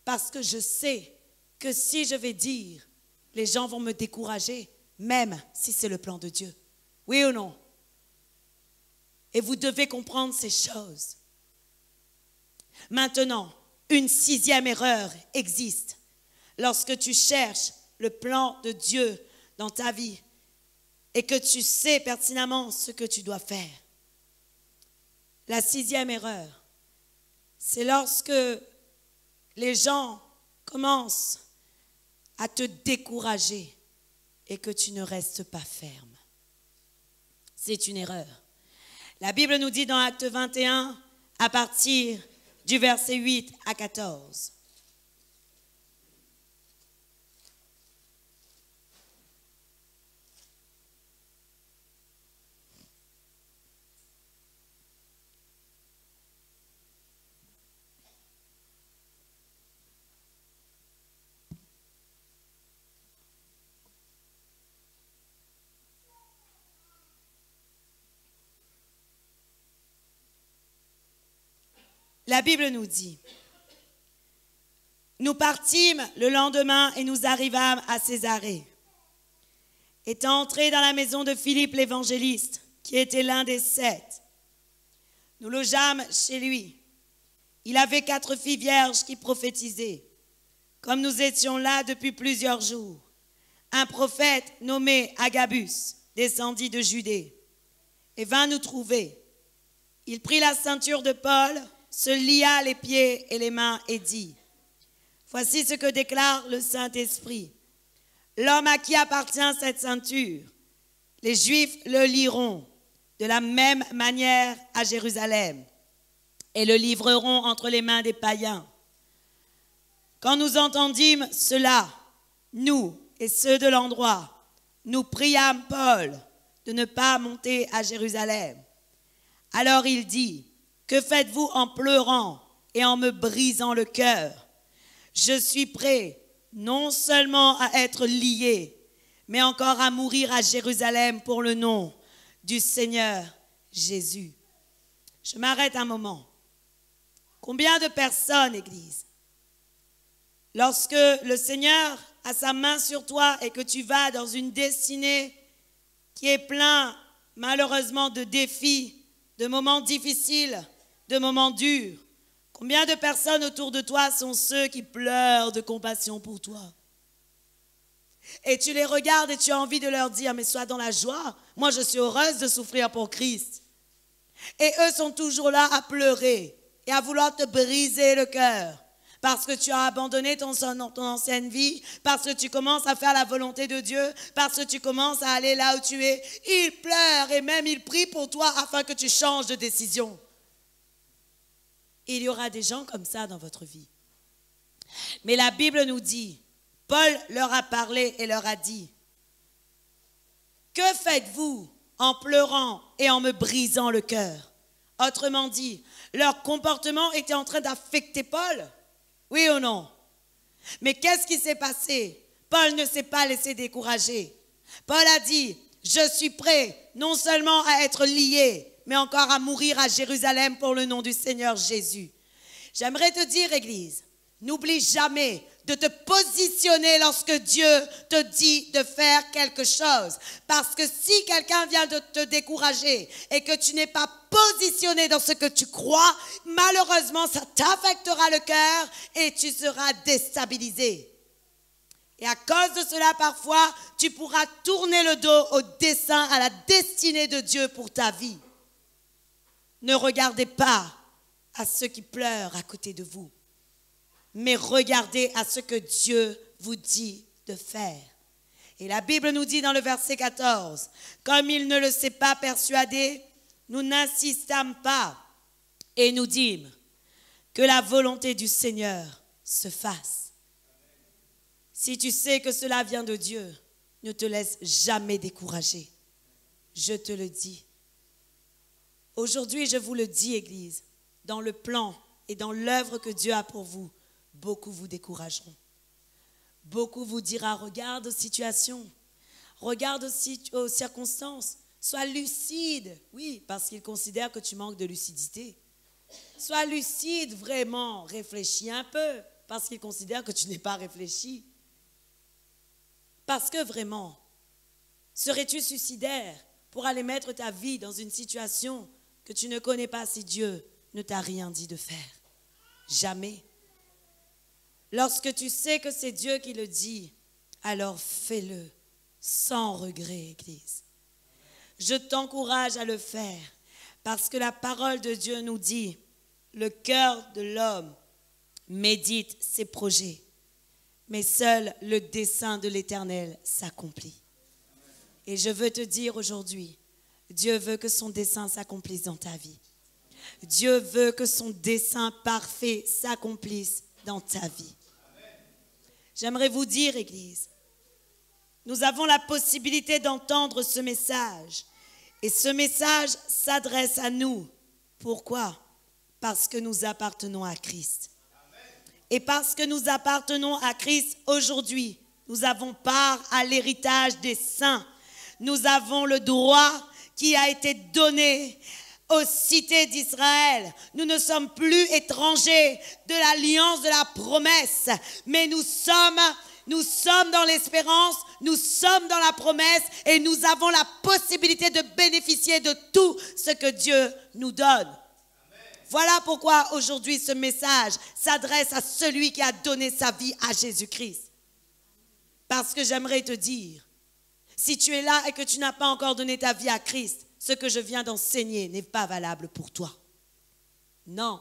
parce que je sais que si je vais dire, les gens vont me décourager, même si c'est le plan de Dieu. Oui ou non? Et vous devez comprendre ces choses. Maintenant, une sixième erreur existe lorsque tu cherches le plan de Dieu dans ta vie et que tu sais pertinemment ce que tu dois faire. La sixième erreur, c'est lorsque les gens commencent à te décourager et que tu ne restes pas ferme. C'est une erreur. La Bible nous dit dans Acte 21, à partir du verset 8 à 14. La Bible nous dit, nous partîmes le lendemain et nous arrivâmes à Césarée. Étant entrés dans la maison de Philippe l'évangéliste, qui était l'un des sept, nous logeâmes chez lui. Il avait quatre filles vierges qui prophétisaient. Comme nous étions là depuis plusieurs jours, un prophète nommé Agabus descendit de Judée et vint nous trouver. Il prit la ceinture de Paul se lia les pieds et les mains et dit, Voici ce que déclare le Saint-Esprit. L'homme à qui appartient cette ceinture, les Juifs le liront de la même manière à Jérusalem et le livreront entre les mains des païens. Quand nous entendîmes cela, nous et ceux de l'endroit, nous priâmes Paul de ne pas monter à Jérusalem. Alors il dit, Que faites-vous en pleurant et en me brisant le cœur? Je suis prêt non seulement à être lié, mais encore à mourir à Jérusalem pour le nom du Seigneur Jésus. Je m'arrête un moment. Combien de personnes, Église, lorsque le Seigneur a sa main sur toi et que tu vas dans une destinée qui est plein, malheureusement, de défis, de moments difficiles, de moments durs, combien de personnes autour de toi sont ceux qui pleurent de compassion pour toi? Et tu les regardes et tu as envie de leur dire, mais sois dans la joie. Moi, je suis heureuse de souffrir pour Christ. Et eux sont toujours là à pleurer et à vouloir te briser le cœur. Parce que tu as abandonné ton, ton ancienne vie, parce que tu commences à faire la volonté de Dieu, parce que tu commences à aller là où tu es. Ils pleurent et même ils prient pour toi afin que tu changes de décision. Il y aura des gens comme ça dans votre vie. Mais la Bible nous dit, Paul leur a parlé et leur a dit, Que faites-vous en pleurant et en me brisant le cœur? Autrement dit, leur comportement était en train d'affecter Paul? Oui ou non? Mais qu'est-ce qui s'est passé? Paul ne s'est pas laissé décourager. Paul a dit, je suis prêt non seulement à être lié, mais encore à mourir à Jérusalem pour le nom du Seigneur Jésus. J'aimerais te dire, Église, n'oublie jamais de te positionner lorsque Dieu te dit de faire quelque chose. Parce que si quelqu'un vient de te décourager et que tu n'es pas positionné dans ce que tu crois, malheureusement, ça t'affectera le cœur et tu seras déstabilisé. Et à cause de cela, parfois, tu pourras tourner le dos au dessein, à la destinée de Dieu pour ta vie. Ne regardez pas à ceux qui pleurent à côté de vous mais regardez à ce que Dieu vous dit de faire. Et la Bible nous dit dans le verset 14, comme il ne le sait pas persuadé, nous n'insistâmes pas et nous dîmes que la volonté du Seigneur se fasse. Si tu sais que cela vient de Dieu, ne te laisse jamais décourager. Je te le dis. Aujourd'hui, je vous le dis, Église, dans le plan et dans l'œuvre que Dieu a pour vous, beaucoup vous décourageront. Beaucoup vous dira, regarde aux situations, regarde aux, circonstances, sois lucide. Oui, parce qu'ils considèrent que tu manques de lucidité. Sois lucide vraiment, réfléchis un peu, parce qu'ils considèrent que tu n'es pas réfléchi. Parce que vraiment, serais-tu suicidaire pour aller mettre ta vie dans une situation que tu ne connais pas si Dieu ne t'a rien dit de faire Jamais. Lorsque tu sais que c'est Dieu qui le dit, alors fais-le sans regret, Église. Je t'encourage à le faire parce que la parole de Dieu nous dit, le cœur de l'homme médite ses projets, mais seul le dessein de l'Éternel s'accomplit. Et je veux te dire aujourd'hui, Dieu veut que son dessein s'accomplisse dans ta vie. Dieu veut que son dessein parfait s'accomplisse dans ta vie. J'aimerais vous dire, Église, nous avons la possibilité d'entendre ce message. Et ce message s'adresse à nous. Pourquoi? Parce que nous appartenons à Christ. Et parce que nous appartenons à Christ aujourd'hui, nous avons part à l'héritage des saints. Nous avons le droit qui a été donné aux cités d'Israël. Nous ne sommes plus étrangers de l'alliance de la promesse, mais nous sommes, nous sommes dans l'espérance, nous sommes dans la promesse et nous avons la possibilité de bénéficier de tout ce que Dieu nous donne. Voilà pourquoi aujourd'hui ce message s'adresse à celui qui a donné sa vie à Jésus-Christ. Parce que j'aimerais te dire, si tu es là et que tu n'as pas encore donné ta vie à Christ, ce que je viens d'enseigner n'est pas valable pour toi. Non.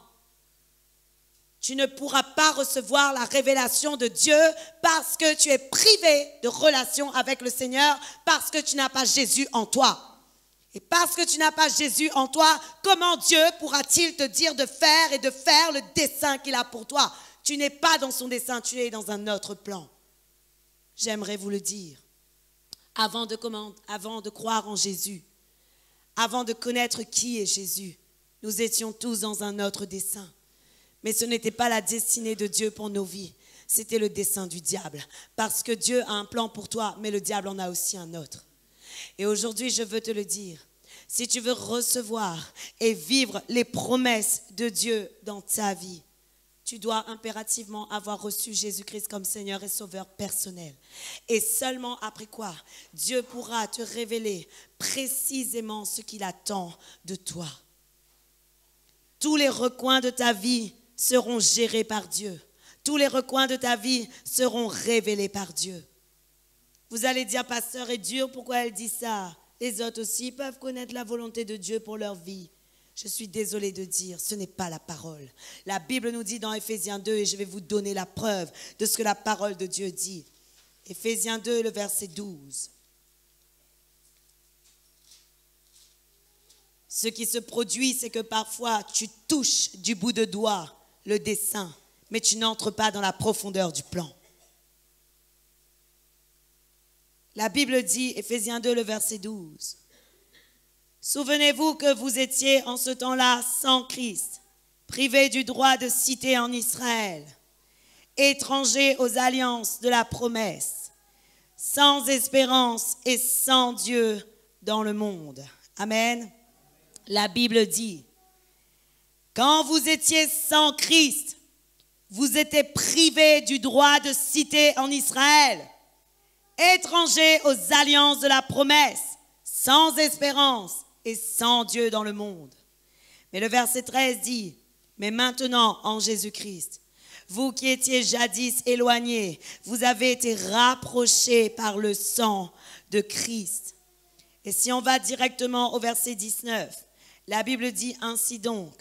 Tu ne pourras pas recevoir la révélation de Dieu parce que tu es privé de relation avec le Seigneur, parce que tu n'as pas Jésus en toi. Et parce que tu n'as pas Jésus en toi, comment Dieu pourra-t-il te dire de faire et de faire le dessein qu'il a pour toi? Tu n'es pas dans son dessein, tu es dans un autre plan. J'aimerais vous le dire. Avant de, croire en Jésus, avant de connaître qui est Jésus, nous étions tous dans un autre dessein. Mais ce n'était pas la destinée de Dieu pour nos vies, c'était le dessein du diable. Parce que Dieu a un plan pour toi, mais le diable en a aussi un autre. Et aujourd'hui, je veux te le dire. Si tu veux recevoir et vivre les promesses de Dieu dans ta vie, tu dois impérativement avoir reçu Jésus-Christ comme Seigneur et Sauveur personnel. Et seulement après quoi, Dieu pourra te révéler précisément ce qu'il attend de toi. Tous les recoins de ta vie seront gérés par Dieu. Tous les recoins de ta vie seront révélés par Dieu. Vous allez dire, pasteur est dur, pourquoi elle dit ça? Les autres aussi peuvent connaître la volonté de Dieu pour leur vie. Je suis désolée de dire, ce n'est pas la parole. La Bible nous dit dans Éphésiens 2, et je vais vous donner la preuve de ce que la parole de Dieu dit. Éphésiens 2, le verset 12. Ce qui se produit, c'est que parfois tu touches du bout de doigt le dessin, mais tu n'entres pas dans la profondeur du plan. La Bible dit, Éphésiens 2, le verset 12, Souvenez-vous que vous étiez en ce temps-là sans Christ, privés du droit de citer en Israël, étrangers aux alliances de la promesse, sans espérance et sans Dieu dans le monde. Amen. La Bible dit, quand vous étiez sans Christ, vous étiez privés du droit de citer en Israël, étrangers aux alliances de la promesse, sans espérance et sans Dieu dans le monde. Mais le verset 13 dit, mais maintenant en Jésus-Christ, vous qui étiez jadis éloignés, vous avez été rapprochés par le sang de Christ. Et si on va directement au verset 19, la Bible dit ainsi donc,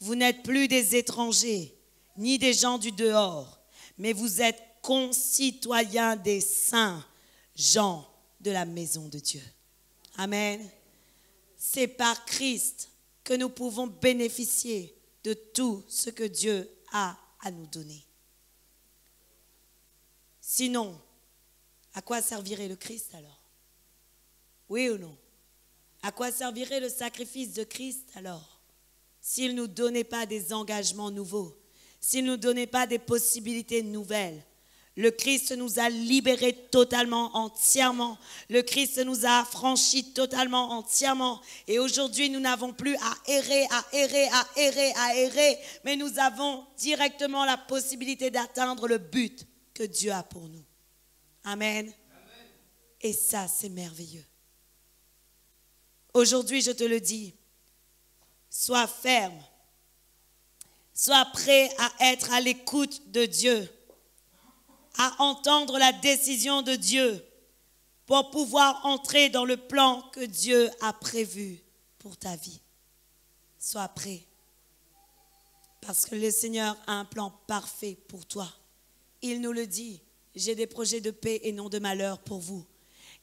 vous n'êtes plus des étrangers, ni des gens du dehors, mais vous êtes concitoyens des saints gens de la maison de Dieu. Amen. C'est par Christ que nous pouvons bénéficier de tout ce que Dieu a à nous donner. Sinon, à quoi servirait le Christ alors? Oui ou non? À quoi servirait le sacrifice de Christ alors? S'il ne nous donnait pas des engagements nouveaux, s'il ne nous donnait pas des possibilités nouvelles, le Christ nous a libérés totalement, entièrement. Le Christ nous a franchis totalement, entièrement. Et aujourd'hui, nous n'avons plus à errer, à errer, à errer, à errer, mais nous avons directement la possibilité d'atteindre le but que Dieu a pour nous. Amen. Et ça, c'est merveilleux. Aujourd'hui, je te le dis, sois ferme, sois prêt à être à l'écoute de Dieu à entendre la décision de Dieu pour pouvoir entrer dans le plan que Dieu a prévu pour ta vie. Sois prêt. Parce que le Seigneur a un plan parfait pour toi. Il nous le dit. J'ai des projets de paix et non de malheur pour vous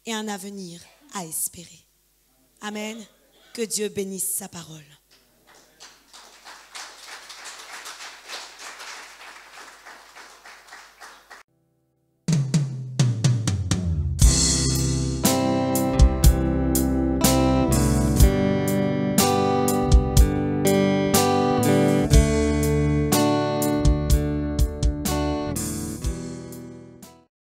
et un avenir à espérer. Amen. Que Dieu bénisse sa parole.